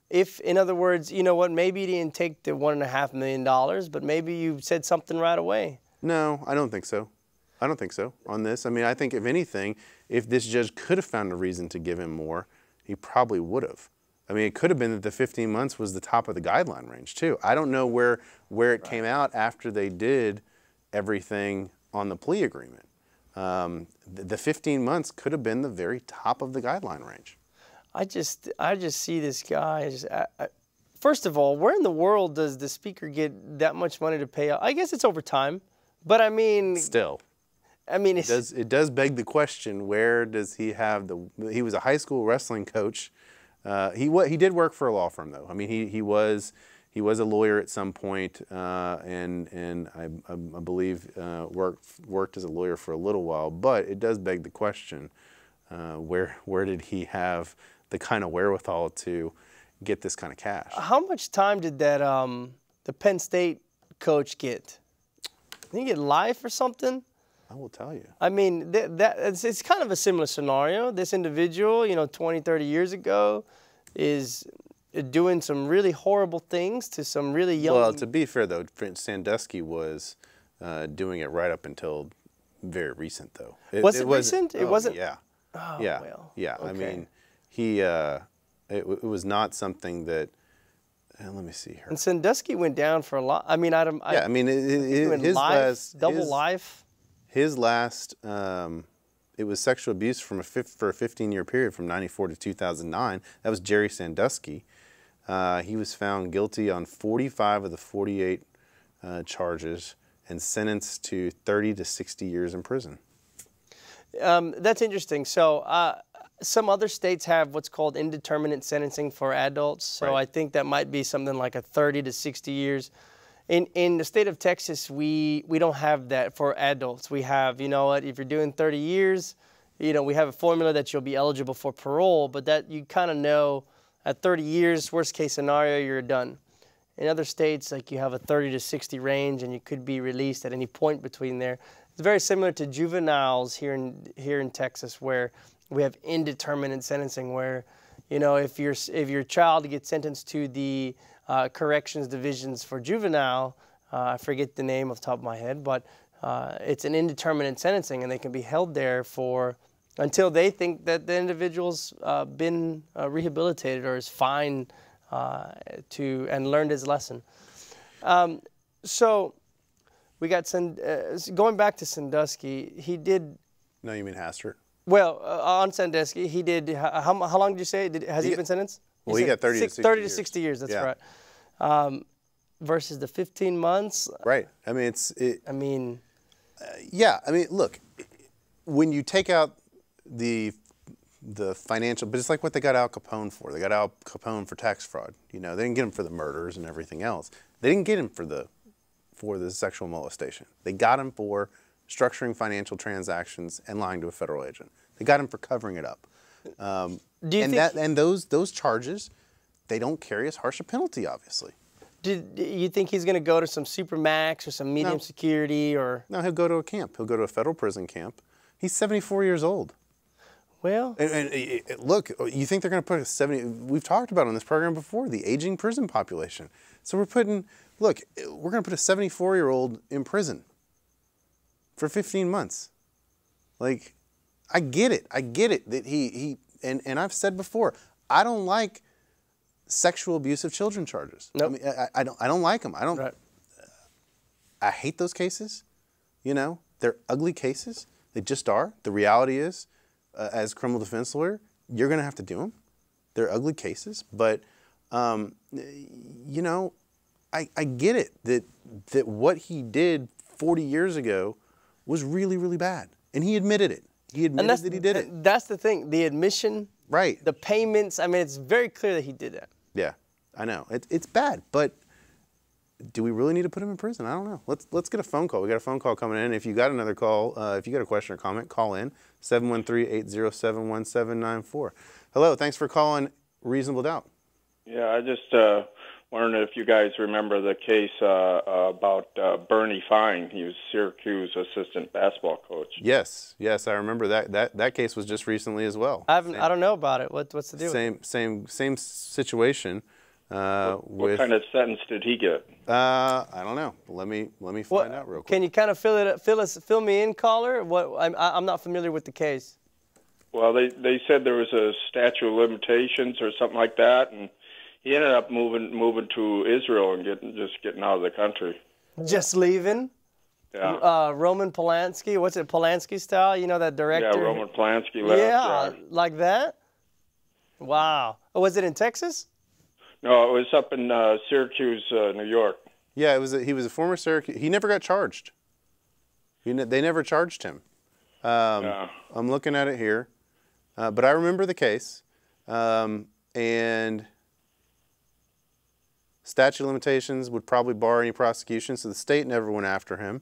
If, in other words, you know what, maybe you didn't take the one and a half million dollars, but maybe you said something right away. No, I don't think so. I don't think so on this. I mean, I think if anything, if this judge could have found a reason to give him more, he probably would have. I mean, it could have been that the 15 months was the top of the guideline range too. I don't know where where it came out after they did everything on the plea agreement. Um, the, the 15 months could have been the very top of the guideline range. I just, I just see this guy. as- I, I, first of all, where in the world does the speaker get that much money to pay out? I guess it's over time, but I mean, Still, I mean, it's, does it does beg the question: Where does he have the? He was a high school wrestling coach. Uh, he wa- he did work for a law firm though. I mean, he he was he was a lawyer at some point, uh, and and I, I, I believe uh, worked worked as a lawyer for a little while. But it does beg the question: uh, Where where did he have the kind of wherewithal to get this kind of cash? how much time did that um, the Penn State coach get? Did he get life or something? I will tell you. I mean, that, that it's, it's kind of a similar scenario. This individual, you know, 20, 30 years ago, is doing some really horrible things to some really young. Well, to be fair though, Sandusky was uh, doing it right up until very recent though. It, Was it recent? It oh, wasn't- Yeah. Oh, yeah. well, yeah. I mean, he. Uh, it, it was not something that. uh, let me see here. and Sandusky went down for a lot. I mean, I don't. Yeah, I mean, it, it, he went his life, last double his, life. His last. Um, it was sexual abuse from a for a 15-year period from 94 to 2009. That was Jerry Sandusky. Uh, he was found guilty on 45 of the 48 uh, charges and sentenced to 30 to 60 years in prison. Um, that's interesting. So, uh, some other states have what's called indeterminate sentencing for adults. So, Right. I think that might be something like a 30 to 60 years. In, in the state of Texas, we, we don't have that for adults. We have, you know what, if you're doing 30 years, you know, we have a formula that you'll be eligible for parole, but that you kind of know at 30 years, worst case scenario, you're done. In other states, like you have a 30 to 60 range, and you could be released at any point between there. It's very similar to juveniles here in here in Texas, where we have indeterminate sentencing, where you know if your if your child gets sentenced to the uh, corrections divisions for juvenile, uh, I forget the name off the top of my head, but uh, it's an indeterminate sentencing, and they can be held there for until they think that the individual's uh, been uh, rehabilitated or is fine uh, to and learned his lesson. Um, so we got Sand- uh, going back to Sandusky. He did No, you mean Hastert? well uh, on Sandusky. He did. How, how, how long did you say? Did, has he, He- been sentenced? Well, he said got 30 to 60 30 to years. 60 years. That's Yeah. right. Um, versus the 15 months. Right. I mean, it's it, I mean, yeah. I mean, look, when you take out the the financial, but it's like what they got Al Capone for. They got Al Capone for tax fraud. You know, they didn't get him for the murders and everything else. They didn't get him for the for the sexual molestation. They got him for structuring financial transactions and lying to a federal agent. They got him for covering it up. Um, Do you and think- that and those those charges, they don't carry as harsh a penalty, obviously. did do you think he's going to go to some supermax or some medium No. security or No, he'll go to a camp. He'll go to a federal prison camp. He's 74 years old. well? And, and, uh, look, you think they're going to put a 70? We've talked about on this program before the aging prison population. So we're putting, look, we're going to put a 74 year old in prison for 15 months. Like, I get it. I get it that he he and and I've said before, I don't like sexual abuse of children charges. Nope. I mean, I, I don't I don't like them. I don't. Right. I hate those cases. You know, they're ugly cases. They just are. The reality is, uh, as criminal defense lawyer, you're going to have to do them. They're ugly cases, but um, you know, I, I get it that that what he did 40 years ago was really really bad, and he admitted it. He admitted that he did it. That's the thing. The admission, Right. the payments. I mean, it's very clear that he did that. Yeah, I know. It, it's bad, but do we really need to put him in prison? I don't know. Let's let's get a phone call. We got a phone call coming in. If you got another call, uh, if you got a question or comment, call in 713-807-1794. Hello, thanks for calling Reasonable Doubt. Yeah, I just uh, wondered if you guys remember the case uh, uh, about uh, Bernie Fine. He was Syracuse assistant basketball coach. Yes, yes, I remember that. That that case was just recently as well. I haven't. I don't know about it. What, what's the deal? Same same same situation. Uh, What with kind of sentence did he get? uh, I don't know. Let me let me find What- out real quick. Can you kind of fill it, fill us, fill me in, caller? What I'm, I'm not familiar with the case. Well, they they said there was a statute of limitations or something like that, and he ended up moving moving to Israel and getting just getting out of the country. Just leaving. Yeah, Uh, Roman Polanski. What's it, Polanski style? You know that director. yeah. Roman Polanski left. Yeah, like that. Wow. Oh, was it in Texas? No, it was up in uh, Syracuse, uh, New York. Yeah, it was. A, he was a former Syracuse. He never got charged. He ne- they never charged him. Um, Yeah. I'm looking at it here, uh, but I remember the case, um, and statute of limitations would probably bar any prosecution, so the state never went after him.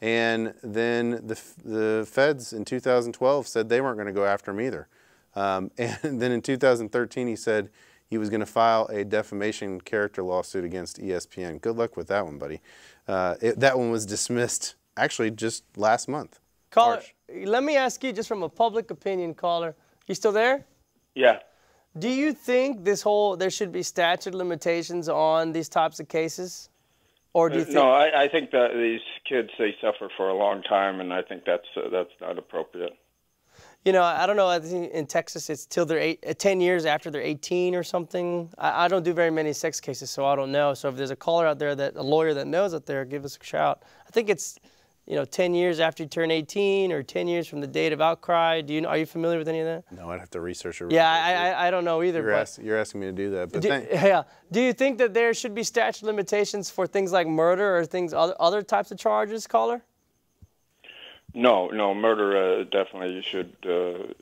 And then the the feds in 2012 said they weren't going to go after him either. Um, and then in 2013 he said he was going to file a defamation character lawsuit against ESPN. Good luck with that one, buddy. Uh, it, that one was dismissed actually just last month. Caller, March. let me ask you just from a public opinion, caller. You still there? Yeah. Do you think this whole there should be statute limitations on these types of cases, or do you think? No, I, I think that these kids they suffer for a long time, and I think that's uh, that's not appropriate. You know, I don't know. I think in Texas it's till they're eight, uh, 10 years after they're 18 or something. I, I don't do very many sex cases, so I don't know. So if there's a caller out there that a lawyer that knows out there, give us a shout. I think it's you know, 10 years after you turn 18 or 10 years from the date of outcry? Do you know, are you familiar with any of that? No, I'd have to research it. Yeah, I, I, I don't know either. You're, but ask, you're asking me to do that, but do, yeah. Do you think that there should be statute limitations for things like murder or things other other types of charges, caller? No, no, murder uh, definitely should uh,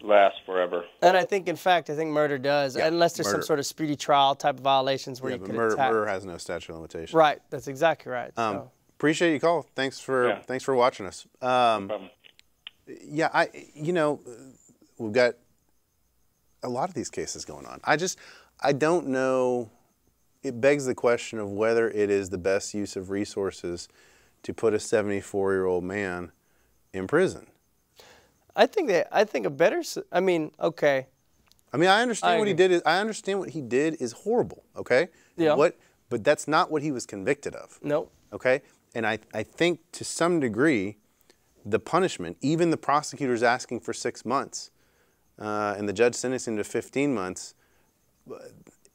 last forever. And I think, in fact, I think murder does, Yeah, unless there's some sort of speedy trial type of violations where yeah, you but could murder, attack. murder has no statute of limitation. Right, that's exactly right. Um, so. Appreciate you call. Thanks for Yeah. thanks for watching us. Um, Um, yeah, I you know we've got a lot of these cases going on. I just I don't know. It begs the question of whether it is the best use of resources to put a 74 year old man in prison. I think that I think a better. I mean, okay, I mean, I understand I what he did. Is, I understand what he did is horrible. Okay. Yeah. What? But that's not what he was convicted of. no, Okay. And I, I think to some degree, the punishment, even the prosecutors asking for six months, uh, and the judge sentencing to 15 months,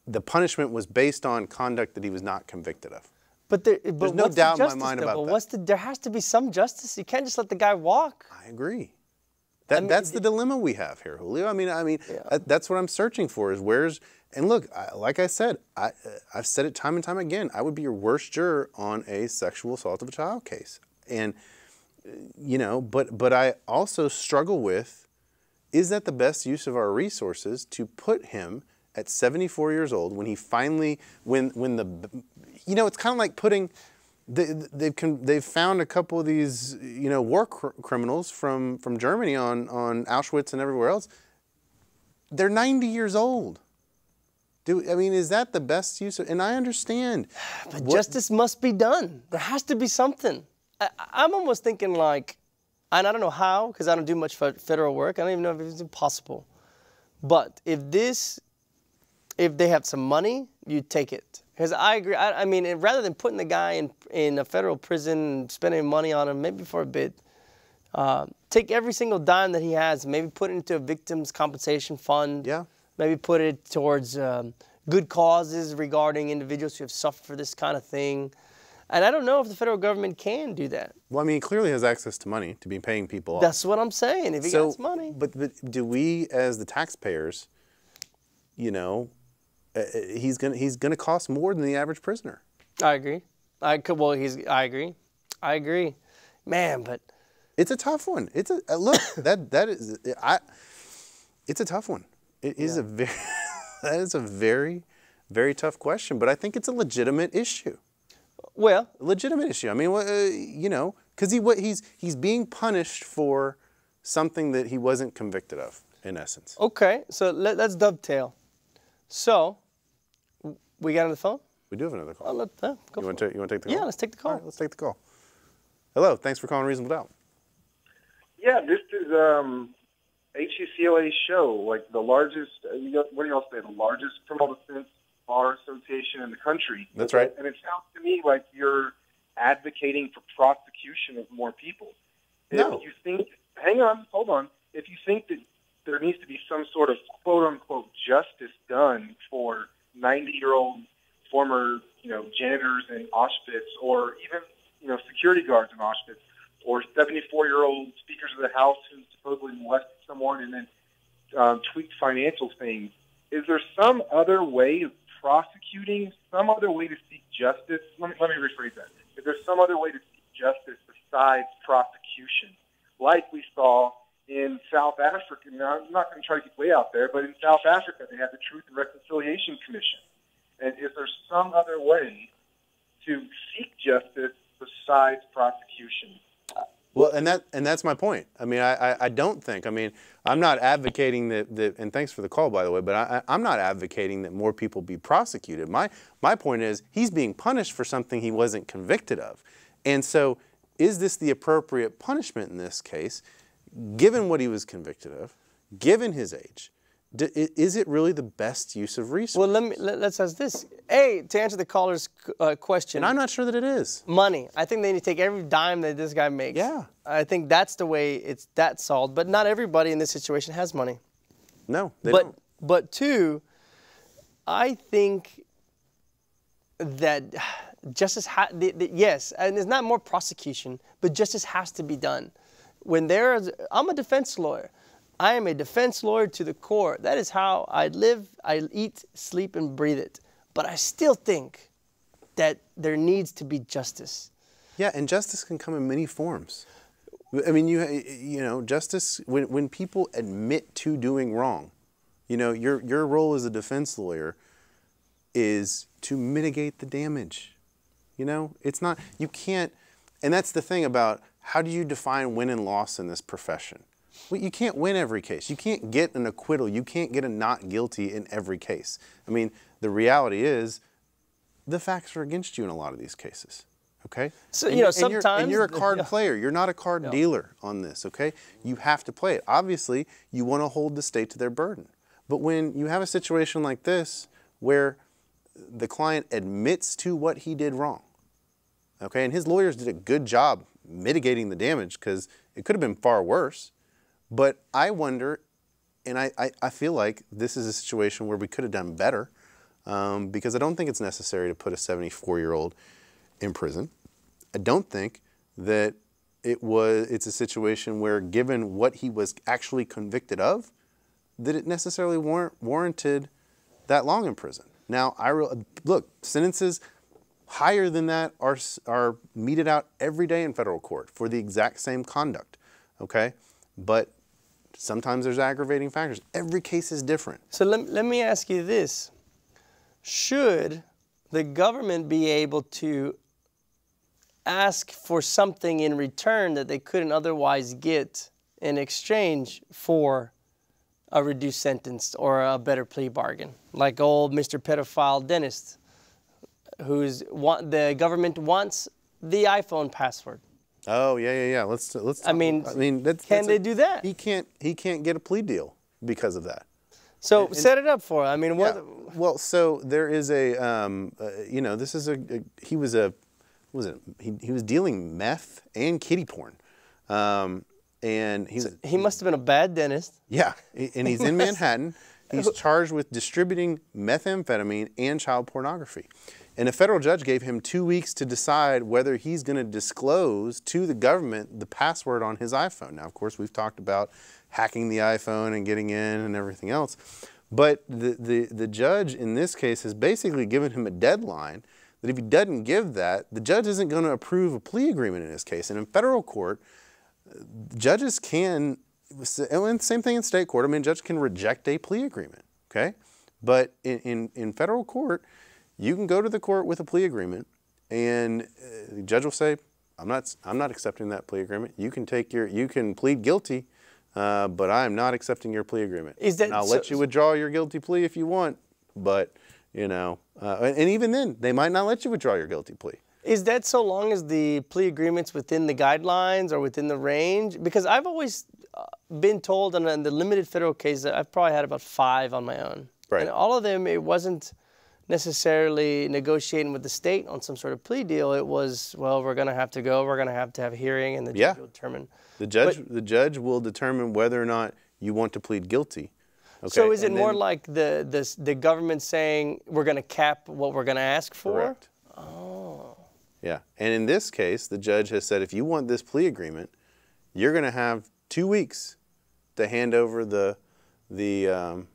the punishment was based on conduct that he was not convicted of. but there, but there's no what's the doubt in my mind though? about that. the? There has to be some justice. You can't just let the guy walk. I agree. That, mean, that's the dilemma we have here, Julio. I mean, I mean, Yeah. that- that's what I'm searching for. Is where's and look, I, like I said, I, uh, I've said it time and time again. I would be your worst juror on a sexual assault of a child case, and uh, you know, but but I also struggle with, is that the best use of our resources to put him at 74 years old when he finally when when the you know it's kind of like putting they, they've they've found a couple of these you know war cr- criminals from from Germany on on Auschwitz and everywhere else. They're 90 years old. Do I mean is that the best use? Of, and I understand. But what- justice must be done. There has to be something. I, I'm almost thinking like, and I don't know how because I don't do much federal work. I don't even know if it's possible. But if this, if they have some money, you take it. Because I agree. I, I mean, rather than putting the guy in in a federal prison and spending money on him, maybe for a bit, uh, take every single dime that he has, maybe put it into a victims compensation fund. Yeah. Maybe put it towards um, good causes regarding individuals who have suffered for this kind of thing. And I don't know if the federal government can do that. Well, I mean, he clearly has access to money to be paying people off. That's what I'm saying. If he so, got money. But, but do we, as the taxpayers, you know, uh, uh, he's gonna he's gonna cost more than the average prisoner. I agree. I could. Well, he's. I agree. I agree. Man, but It's a tough one. It's a uh, look that that is I. It's a tough one. It is a very that is a very very tough question, but I think it's a legitimate issue. well, legitimate issue. I mean, uh, you know, because he what he's he's being punished for something that he wasn't convicted of, in essence. okay. So let, let's dovetail. So, we got on the phone. We do have another call. Oh, let, uh, go you want to you want to take the call? Yeah, let's take the call. All right, let's take the call. Hello, thanks for calling Reasonable Doubt. Yeah, this is um, HCCLA's show, like the largest. Uh, you know, what do y'all say? The largest criminal defense bar association in the country. That's right. And it sounds to me like you're advocating for prosecution of more people. No. If you think, hang on, hold on. If you think that there needs to be some sort of quote unquote justice done for 90 year old former, you know, janitors in Auschwitz or even, you know, security guards in Auschwitz or 74 year old speakers of the House who supposedly molested someone and then um, tweaked financial things. Is there some other way of prosecuting, some other way to seek justice? Let me, let me rephrase that. Is there some other way to seek justice besides prosecution, like we saw in South Africa? Now, I'm not going to try to get way out there, but in South Africa, they had the Truth and Reconciliation Commission. And is there some other way to seek justice besides prosecution? Well, and that and that's my point. I mean, I, I, I don't think. I mean, I'm not advocating that, that. And thanks for the call, by the way. But I, I- I'm not advocating that more people be prosecuted. My my point is he's being punished for something he wasn't convicted of, and so is this the appropriate punishment in this case, given what he was convicted of, given his age? D- is it really the best use of resources? Well, let me let, let's ask this. A to answer the caller's uh, question. and I'm not sure that it is. money. I think they need to take every dime that this guy makes. Yeah. I think that's the way it's that solved. But not everybody in this situation has money. No, they but don't. but two, I think that justice, ha- the, the, yes, and it's not more prosecution, but justice has to be done. When there's, I'm a defense lawyer. I am a defense lawyer to the core. That is how I live, I eat, sleep, and breathe it. But I still think that there needs to be justice. Yeah, and justice can come in many forms. I mean, you you know, justice when when people admit to doing wrong, you know, your your role as a defense lawyer is to mitigate the damage. You know, it's not you can't, and that's the thing about how do you define win and loss in this profession? Well, you can't win every case. You can't get an acquittal. You can't get a not guilty in every case. I mean, the reality is, the facts are against you in a lot of these cases. Okay. So And you know and you're- sometimes and you're a card yeah. player. You're not a card dealer on this. Okay. You have to play it. Obviously, you want to hold the state to their burden. But when you have a situation like this where the client admits to what he did wrong, okay, and his lawyers did a good job mitigating the damage because it could have been far worse. But I wonder, and I, I, I feel like this is a situation where we could have done better um, because I don't think it's necessary to put a 74 year old in prison. I don't think that it was it's a situation where given what he was actually convicted of that it necessarily warrant, warranted that long in prison. Now, I look, sentences higher than that are are meted out every day in federal court for the exact same conduct, okay? But sometimes there's aggravating factors. Every case is different. So let, let me ask you this. Should the government be able to ask for something in return that they couldn't otherwise get in exchange for a reduced sentence or a better plea bargain? Like old Mr. Pedophile Dentist, who's want, the government wants the iPhone password. Oh yeah, yeah, yeah. Let's let's. I mean, I mean, that's, can that's they a- do that? He can't. He can't get a plea deal because of that. So set it up for. I mean, what? Yeah. Well, so there is a, um, uh, you know, this is a, a- he was a, was it? He, he was dealing meth and kitty porn, um, and he's He must have been a bad dentist. yeah, and he's in Manhattan. He's charged with distributing methamphetamine and child pornography. And a federal judge gave him two weeks to decide whether he's going to disclose to the government the password on his iPhone. Now, of course, we've talked about hacking the iPhone and getting in and everything else. But the, the, the judge in this case has basically given him a deadline that if he doesn't give that, the judge isn't going to approve a plea agreement in his case. And in federal court, judges can, and same thing in state court. I mean, a judge can reject a plea agreement, okay? But in, in, in federal court, you can go to the court with a plea agreement, and uh, the judge will say, "I'm not, I'm not accepting that plea agreement. You can take your, you can plead guilty, uh, but I am not accepting your plea agreement. Is that And I'll so- let you withdraw your guilty plea if you want, but you know, uh, and, and even then, they might not let you withdraw your guilty plea. Is that so long as the plea agreement's within the guidelines or within the range? Because I've always uh, been told in, in the limited federal cases, I've probably had about five on my own. Right. And all of them, it wasn't necessarily negotiating with the state on some sort of plea deal. It was, well, we're going to have to go, we're going to have to have a hearing, and the Yeah. judge will determine. The judge, the judge will determine whether or not you want to plead guilty. Okay? So is it more like the, the, the government saying we're going to cap what we're going to ask for? Correct. Oh. Yeah. And in this case, the judge has said if you want this plea agreement, you're going to have two weeks to hand over the the um,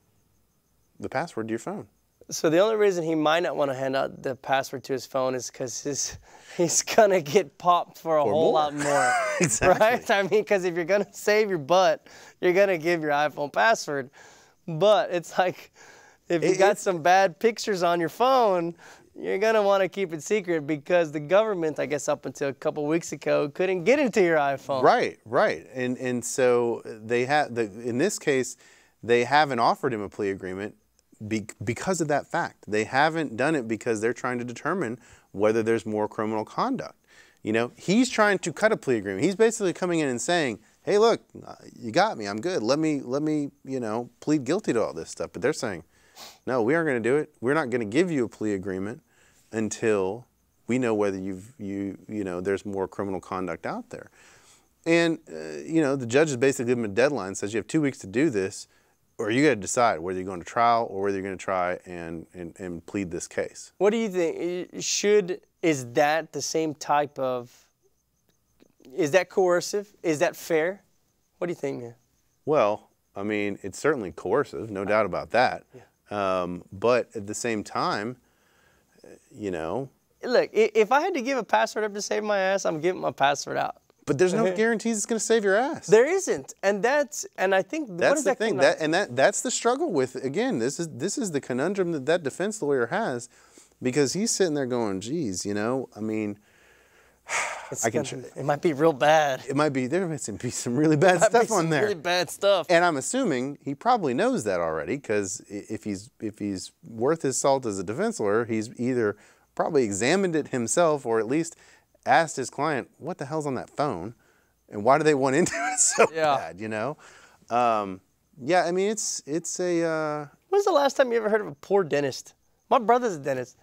the password to your phone. So the only reason he might not want to hand out the password to his phone is because his he's gonna get popped for a whole more. lot more, Exactly. right? I mean, because if you're gonna save your butt, you're gonna give your iPhone password. But it's like if you It- got some bad pictures on your phone, you're gonna want to keep it secret because the government, I guess, up until a couple weeks ago, couldn't get into your iPhone. Right, right. And and so they have the in this case, they haven't offered him a plea agreement be, because of that fact. They haven't done it because they're trying to determine whether there's more criminal conduct. You know, he's trying to cut a plea agreement. He's basically coming in and saying, "Hey, look, you got me. I'm good. Let me let me, you know, plead guilty to all this stuff." But they're saying, "No, we aren't going to do it. We're not going to give you a plea agreement until we know whether you've you you know there's more criminal conduct out there." And uh, you know, the judge has basically given him a deadline, says you have two weeks to do this, or you got to decide whether you're going to trial or whether you're going to try and, and and plead this case. What do you think? Should is that the same type of? Is that coercive? Is that fair? What do you think, man? Well, I mean, it's certainly coercive, no doubt about that. Um, but at the same time, you know, Look, if I had to give a password up to save my ass, I'm giving my password out. But there's no guarantees it's going to save your ass. There isn't, and that's and I think that's the that thing. That and that that's the struggle with again. This is this is the conundrum that that defense lawyer has, because he's sitting there going, "Geez, you know, I mean, it's I can gonna- it might be real bad. it might be there might be some really bad stuff on there." Really bad stuff. And I'm assuming he probably knows that already because if he's if he's worth his salt as a defense lawyer, he's either probably examined it himself or at least asked his client, "What the hell's on that phone, and why do they want into it so Yeah. bad?" You know? Um, yeah, I mean it's it's a uh, When's the last time you ever heard of a poor dentist? My brother's a dentist.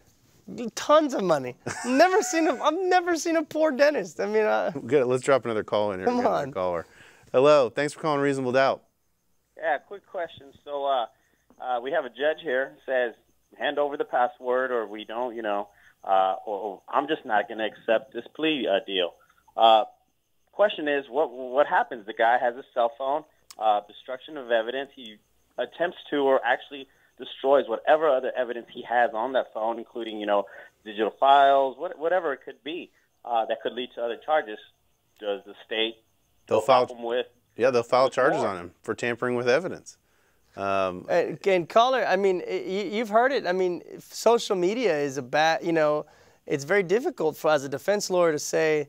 Tons of money. never seen a. I've never seen a poor dentist. I mean, uh, good. Let's drop another call in here. Come We got another on. caller. Hello, thanks for calling Reasonable Doubt. Yeah, quick question. So uh, uh, we have a judge here says hand over the password, or we don't, you know, uh, or, I'm just not going to accept this plea uh, deal. Uh, question is, what what happens? The guy has a cell phone, uh, destruction of evidence. He attempts to, or actually destroys whatever other evidence he has on that phone, including, you know, digital files, what, whatever it could be, uh, that could lead to other charges. Does the state They'll file. him with? Yeah, they'll file charges on him for tampering with evidence. Um, and, and caller. I mean, you, you've heard it. I mean, social media is a bad. You know, it's very difficult for as a defense lawyer to say,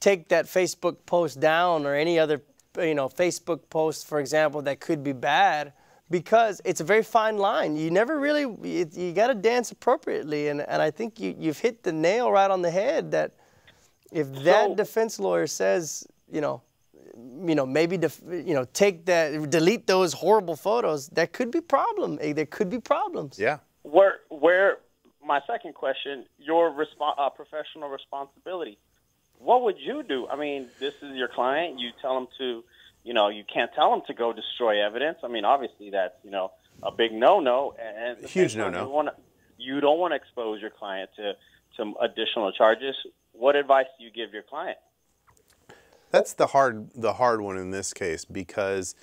take that Facebook post down or any other, you know, Facebook post, for example, that could be bad. Because it's a very fine line. You never really, you, you got to dance appropriately. And, and I think you, you've hit the nail right on the head that if that So- defense lawyer says, you know, you know, maybe def, you know, take that, delete those horrible photos. That could be problem. eh, There could be problems. yeah. where where my second question your respo- uh, professional responsibility what would you do i mean this is your client you tell them to you know you can't tell them to go destroy evidence i mean obviously that's you know a big no no and at the Huge no-no. you, wanna, you don't want to expose your client to some additional charges what advice do you give your client That's the hard the hard one in this case because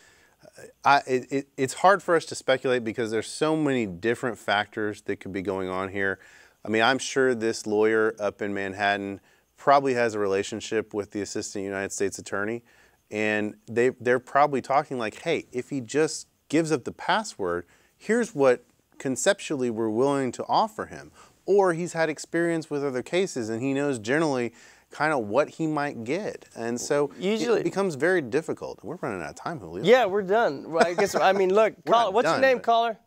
uh, I, it, it, it's hard for us to speculate because there's so many different factors that could be going on here. I mean, I'm sure this lawyer up in Manhattan probably has a relationship with the assistant United States attorney, and they they're probably talking like, hey, if he just gives up the password, here's what conceptually we're willing to offer him. Or he's had experience with other cases and he knows generally kind of what he might get. And so Usually- it becomes very difficult. We're running out of time, Julio. Yeah, we're done. Well, I guess. I mean, look, We're caller, what's done, your name, but- caller?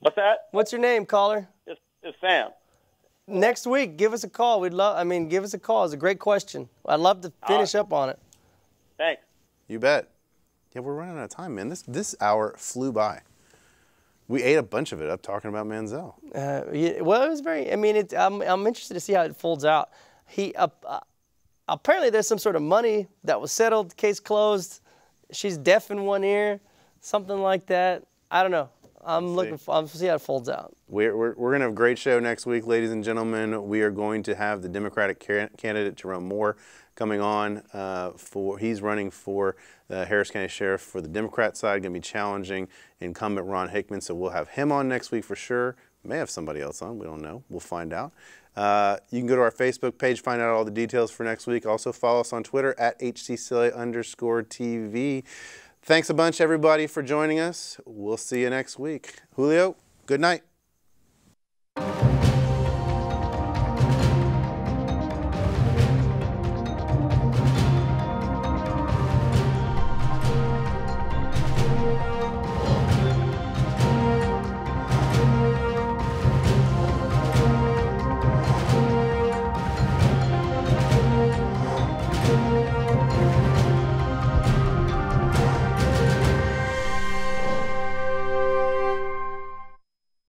what's that What's your name, caller? it's, it's sam Next week, give us a call. We'd love. I mean, give us a call. It's a great question. I'd love to finish up on it. thanks You bet. Yeah, we're running out of time, man. This this hour flew by. We ate a bunch of it up talking about Manziel. Uh, yeah, well, it was very. I mean, it, I'm I'm interested to see how it folds out. He uh, uh, apparently there's some sort of money that was settled, case closed. She's deaf in one ear, something like that. I don't know. I'm looking. For, I'm see how it folds out. We're, we're, we're going to have a great show next week, ladies and gentlemen. We are going to have the Democratic ca- candidate Jerome Moore coming on uh, for. He's running for the Harris County Sheriff for the Democrat side. Going to be challenging incumbent Ron Hickman. So we'll have him on next week for sure. May have somebody else on. We don't know. We'll find out. Uh, you can go to our Facebook page, find out all the details for next week. Also follow us on Twitter at HCCLA underscore TV. Thanks a bunch, everybody, for joining us. We'll see you next week. Julio, good night.